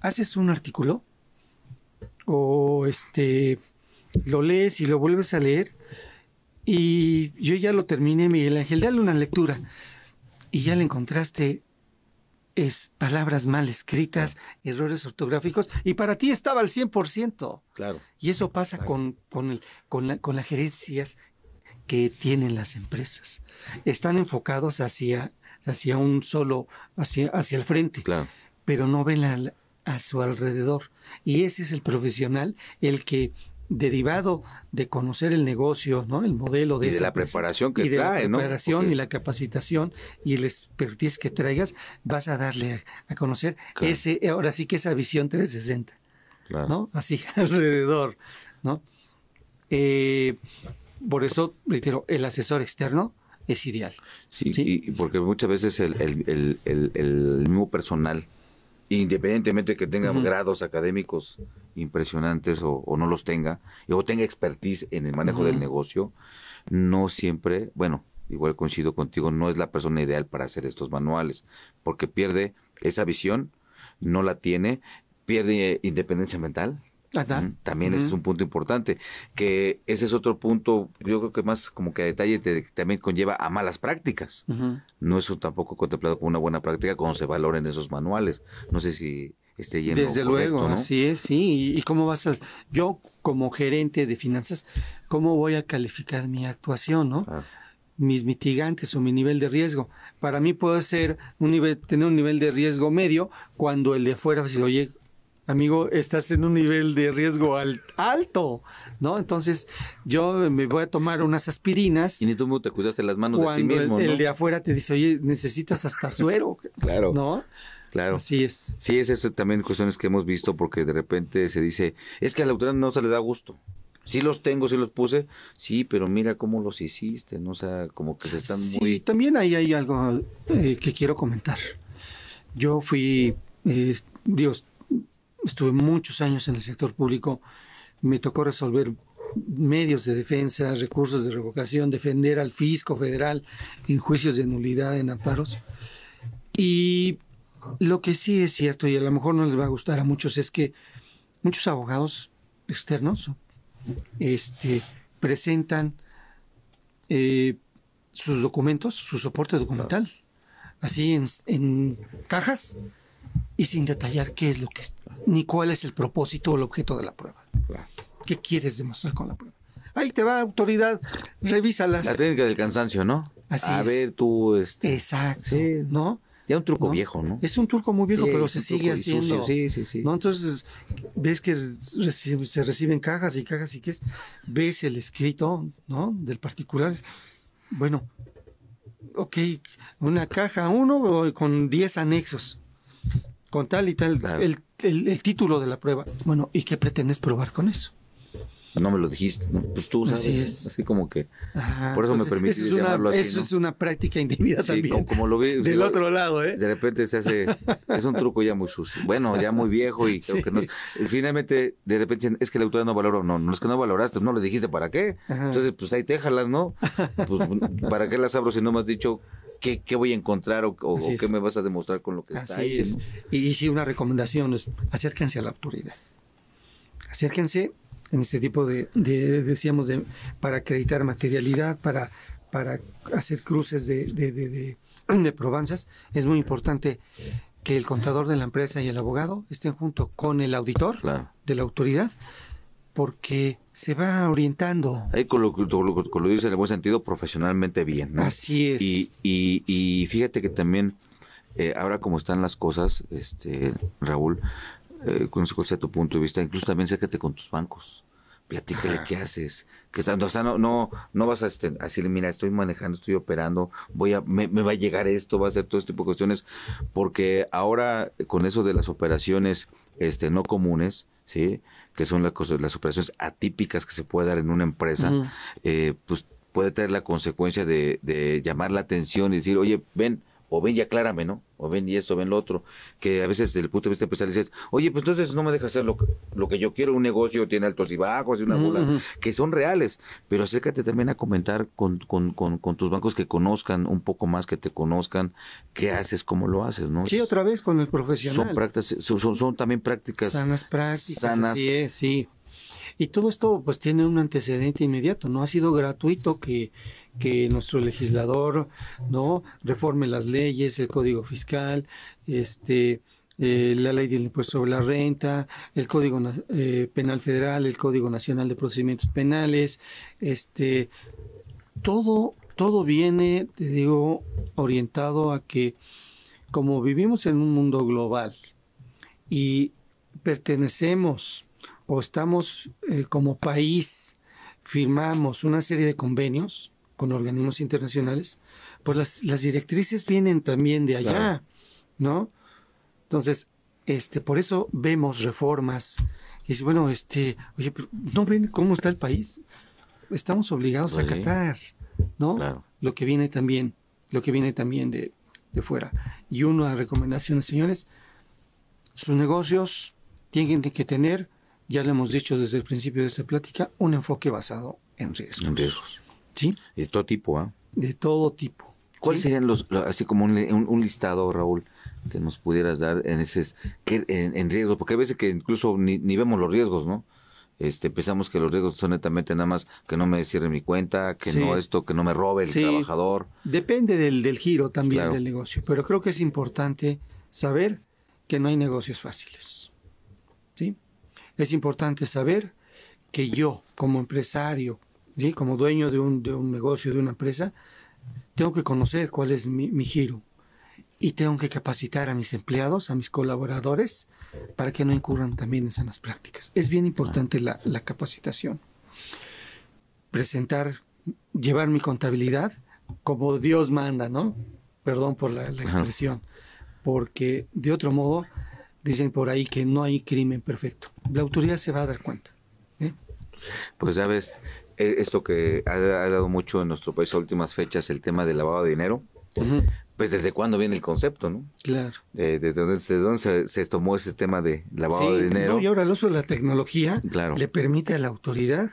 haces un artículo o este lo lees y lo vuelves a leer y yo ya lo terminé, Miguel Ángel, dale una lectura y ya le encontraste es palabras mal escritas, errores ortográficos y para ti estaba al 100%. Claro. Y eso pasa con, con, el- con, la- con las gerencias que tienen las empresas. Están enfocados hacia, hacia un solo, hacia, hacia el frente, Claro. pero no ven la, a su alrededor. Y ese es el profesional, el que derivado de conocer el negocio, ¿no? El modelo de, y de esa la empresa, preparación que y de trae, la ¿no? preparación Porque- y la capacitación y el expertise que traigas, vas a darle a, a conocer Claro. ese, ahora sí que esa visión 360, Claro. ¿no? Así alrededor, ¿no? Eh, por eso, reitero, el asesor externo es ideal. Sí, Sí. Y, porque muchas veces el, el- el- el- el mismo personal, independientemente que tenga grados académicos impresionantes o, o no los tenga, o tenga expertise en el manejo del negocio, no siempre, bueno, igual coincido contigo, no es la persona ideal para hacer estos manuales, porque pierde esa visión, no la tiene, pierde independencia mental. Ajá. También ese es un punto importante, que ese es otro punto, yo creo que más como que a detalle te- también conlleva a malas prácticas. No es tampoco contemplado como una buena práctica cuando se valoren esos manuales. No sé si esté yendo Desde correcto, luego, ¿no? así es, sí. ¿Y- ¿Y cómo vas a, yo como gerente de finanzas, cómo voy a calificar mi actuación, no? Mis mitigantes o mi nivel de riesgo. Para mí puede ser un nivel, tener un nivel de riesgo medio cuando el de afuera decir, oye, amigo, estás en un nivel de riesgo al- alto, ¿no? Entonces, yo me voy a tomar unas aspirinas Y ni tú mismo te cuidaste las manos de ti cuando el, mismo, el ¿no? de afuera te dice, oye, necesitas hasta suero, Claro, ¿no? claro. Así es. Sí, es eso también cuestiones que hemos visto porque de repente se dice, es que a la autoridad no se le da gusto. Sí los tengo, sí los puse, sí, pero mira cómo los hiciste, ¿no? O sea, como que se están Sí, muy... también ahí hay algo eh, que quiero comentar. Yo fui, eh, Dios, estuve muchos años en el sector público, me tocó resolver medios de defensa, recursos de revocación, defender al fisco federal en juicios de nulidad, en amparos. Y lo que sí es cierto, y a lo mejor no les va a gustar a muchos, es que muchos abogados externos este, presentan eh, sus documentos, su soporte documental, así en, en cajas y sin detallar qué es lo que es, ni cuál es el propósito o el objeto de la prueba. Claro. ¿Qué quieres demostrar con la prueba? Ahí te va, autoridad, revísalas. La técnica del cansancio, ¿no? Así a es. ver tú, este... Exacto, Sí. ¿no? Ya un truco ¿No? viejo, ¿no? Es un turco muy viejo, Sí, pero se sigue truco haciendo. Sí, sí, sí. ¿no? Entonces, ves que se reciben cajas y cajas y qué es. Ves el escrito, ¿no? Del particular. Bueno, ok, una caja uno con 10 anexos, con tal y tal, Claro. el, el- el título de la prueba. Bueno, ¿y qué pretendes probar con eso? No me lo dijiste, ¿no? Pues tú sabes. Así es. Así como que... Ajá, Por eso me permití eso es una, llamarlo así, Eso ¿no? es una práctica indebida Sí, también. como, como lo vi. Del otro lado, ¿eh? De repente se hace, es un truco ya muy sucio. Bueno, ya muy viejo y creo Sí. que no. Finalmente, de repente dicen, es que la autoridad no valoró. No, no es que no valoraste, no le dijiste para qué. Ajá. Entonces, pues ahí déjalas, ¿no? Pues, ¿para qué las abro si no me has dicho qué, qué voy a encontrar o, qué me vas a demostrar con lo que está Así ahí? es. ¿no? Y, y sí, una recomendación es acérquense a la autoridad. Acérquense en este tipo de, de- decíamos, de, para acreditar materialidad, para, para hacer cruces de, de, de- de- de probanzas. Es muy importante que el contador de la empresa y el abogado estén junto con el auditor Claro. de la autoridad, porque se va orientando. Ahí con lo, con lo- dice en el buen sentido, profesionalmente bien, ¿no? Así es. Y, y, y fíjate que también, eh, ahora como están las cosas, este Raúl, eh, con cuál sea tu punto de vista, incluso también sécate con tus bancos. Platícale qué haces. Que está, o sea, no, no, no vas a, este, a decirle, mira, estoy manejando, estoy operando, voy a, me, me va a llegar esto, va a hacer todo este tipo de cuestiones, porque ahora eh, con eso de las operaciones este, no comunes, ¿sí? Que son las, cosas, las operaciones atípicas que se puede dar en una empresa, eh, pues puede tener la consecuencia de, de llamar la atención y decir, oye, ven, o ven y aclárame, ¿no? O ven y esto, ven lo otro. Que a veces desde el punto de vista empresarial dices, oye, pues entonces no me dejas hacer lo que, lo que yo quiero. Un negocio tiene altos y bajos y una bola, que son reales. Pero acércate también a comentar con, con, con, con tus bancos que conozcan un poco más, que te conozcan qué haces, cómo lo haces, ¿no? Sí, otra vez con el profesional. Son, prácticas, son, son, son también prácticas Sanas prácticas. sanas. Así es, sí. Y todo esto pues tiene un antecedente inmediato, no ha sido gratuito que, que nuestro legislador no reforme las leyes, el código fiscal, este eh, la ley del impuesto sobre la renta, el código eh, penal federal, el código nacional de procedimientos penales, este todo todo viene, te digo, orientado a que como vivimos en un mundo global y pertenecemos o estamos eh, como país, firmamos una serie de convenios con organismos internacionales, pues las, las directrices vienen también de allá, Claro. ¿no? Entonces, este, por eso vemos reformas. Y dice, bueno, este, oye, pero ¿no ven cómo está el país? Estamos obligados a acatar, ¿no? Claro. Lo que viene también, lo que viene también de, de fuera. Y una recomendación, señores, sus negocios tienen que tener, ya lo hemos dicho desde el principio de esta plática, un enfoque basado en riesgos. En riesgos. ¿Sí? De todo tipo, ¿ah? De todo tipo. ¿Cuáles ¿sí? serían los, lo- así como un, li- un- un listado, Raúl, que nos pudieras dar en ese, en, en riesgos? Porque hay veces que incluso ni, ni vemos los riesgos, ¿no? Este, pensamos que los riesgos son netamente nada más que no me cierre mi cuenta, que Sí. no esto, que no me robe el Sí. trabajador. Depende del, del giro también Claro. del negocio, pero creo que es importante saber que no hay negocios fáciles. ¿sí? Es importante saber que yo, como empresario, ¿sí? como dueño de un, de un negocio, de una empresa, tengo que conocer cuál es mi, mi giro y tengo que capacitar a mis empleados, a mis colaboradores, para que no incurran también en sanas prácticas. Es bien importante la, la capacitación. Presentar, llevar mi contabilidad como Dios manda, ¿no? Perdón por la, la expresión. Porque de otro modo, dicen por ahí que no hay crimen perfecto. La autoridad se va a dar cuenta. ¿eh? Pues ya ves, eh, esto que ha, ha dado mucho en nuestro país a últimas fechas, el tema del lavado de dinero. Pues desde cuándo viene el concepto, ¿no? Claro. De, de dónde, de dónde se, se tomó ese tema de lavado Sí, de dinero. no, y ahora el uso de la tecnología Claro. le permite a la autoridad.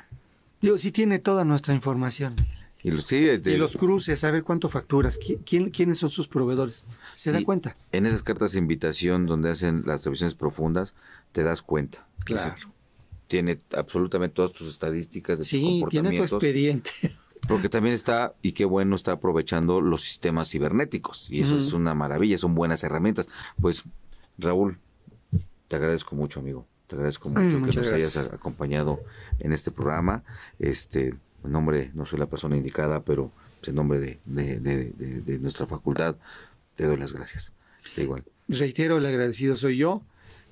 Digo, sí tiene toda nuestra información. Y los, sí, de- y los cruces, saber cuánto facturas, qui- quién, quiénes son sus proveedores. Se da cuenta. En esas cartas de invitación donde hacen las revisiones profundas, te das cuenta. Claro. Tiene absolutamente todas tus estadísticas de tus Sí, tiene tu expediente. Porque también está, y qué bueno, está aprovechando los sistemas cibernéticos. Y eso es una maravilla, son buenas herramientas. Pues, Raúl, te agradezco mucho, amigo. Te agradezco mucho Mm, que nos hayas acompañado en este programa. Este, en nombre, no soy la persona indicada, pero pues, en nombre de, de- de- de- nuestra facultad, te doy las gracias. Da igual. Reitero, el agradecido soy yo.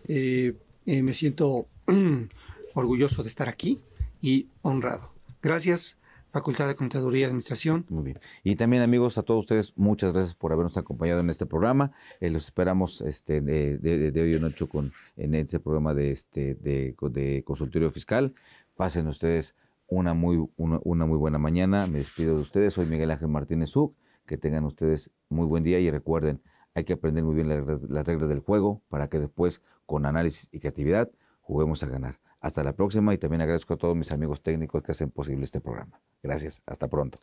Eh, eh, me siento orgulloso de estar aquí y honrado. Gracias, Facultad de Contaduría y Administración. Muy bien. Y también, amigos, a todos ustedes, muchas gracias por habernos acompañado en este programa. Eh, los esperamos este, de, de- de hoy en ocho con, en este programa de, este, de, de consultorio fiscal. Pasen ustedes una muy, una, muy buena mañana. Me despido de ustedes. Soy Miguel Ángel Martínez Uc. Que tengan ustedes muy buen día y recuerden, hay que aprender muy bien las reglas, las reglas del juego para que después, con análisis y creatividad, juguemos a ganar. Hasta la próxima y también agradezco a todos mis amigos técnicos que hacen posible este programa. Gracias. Hasta pronto.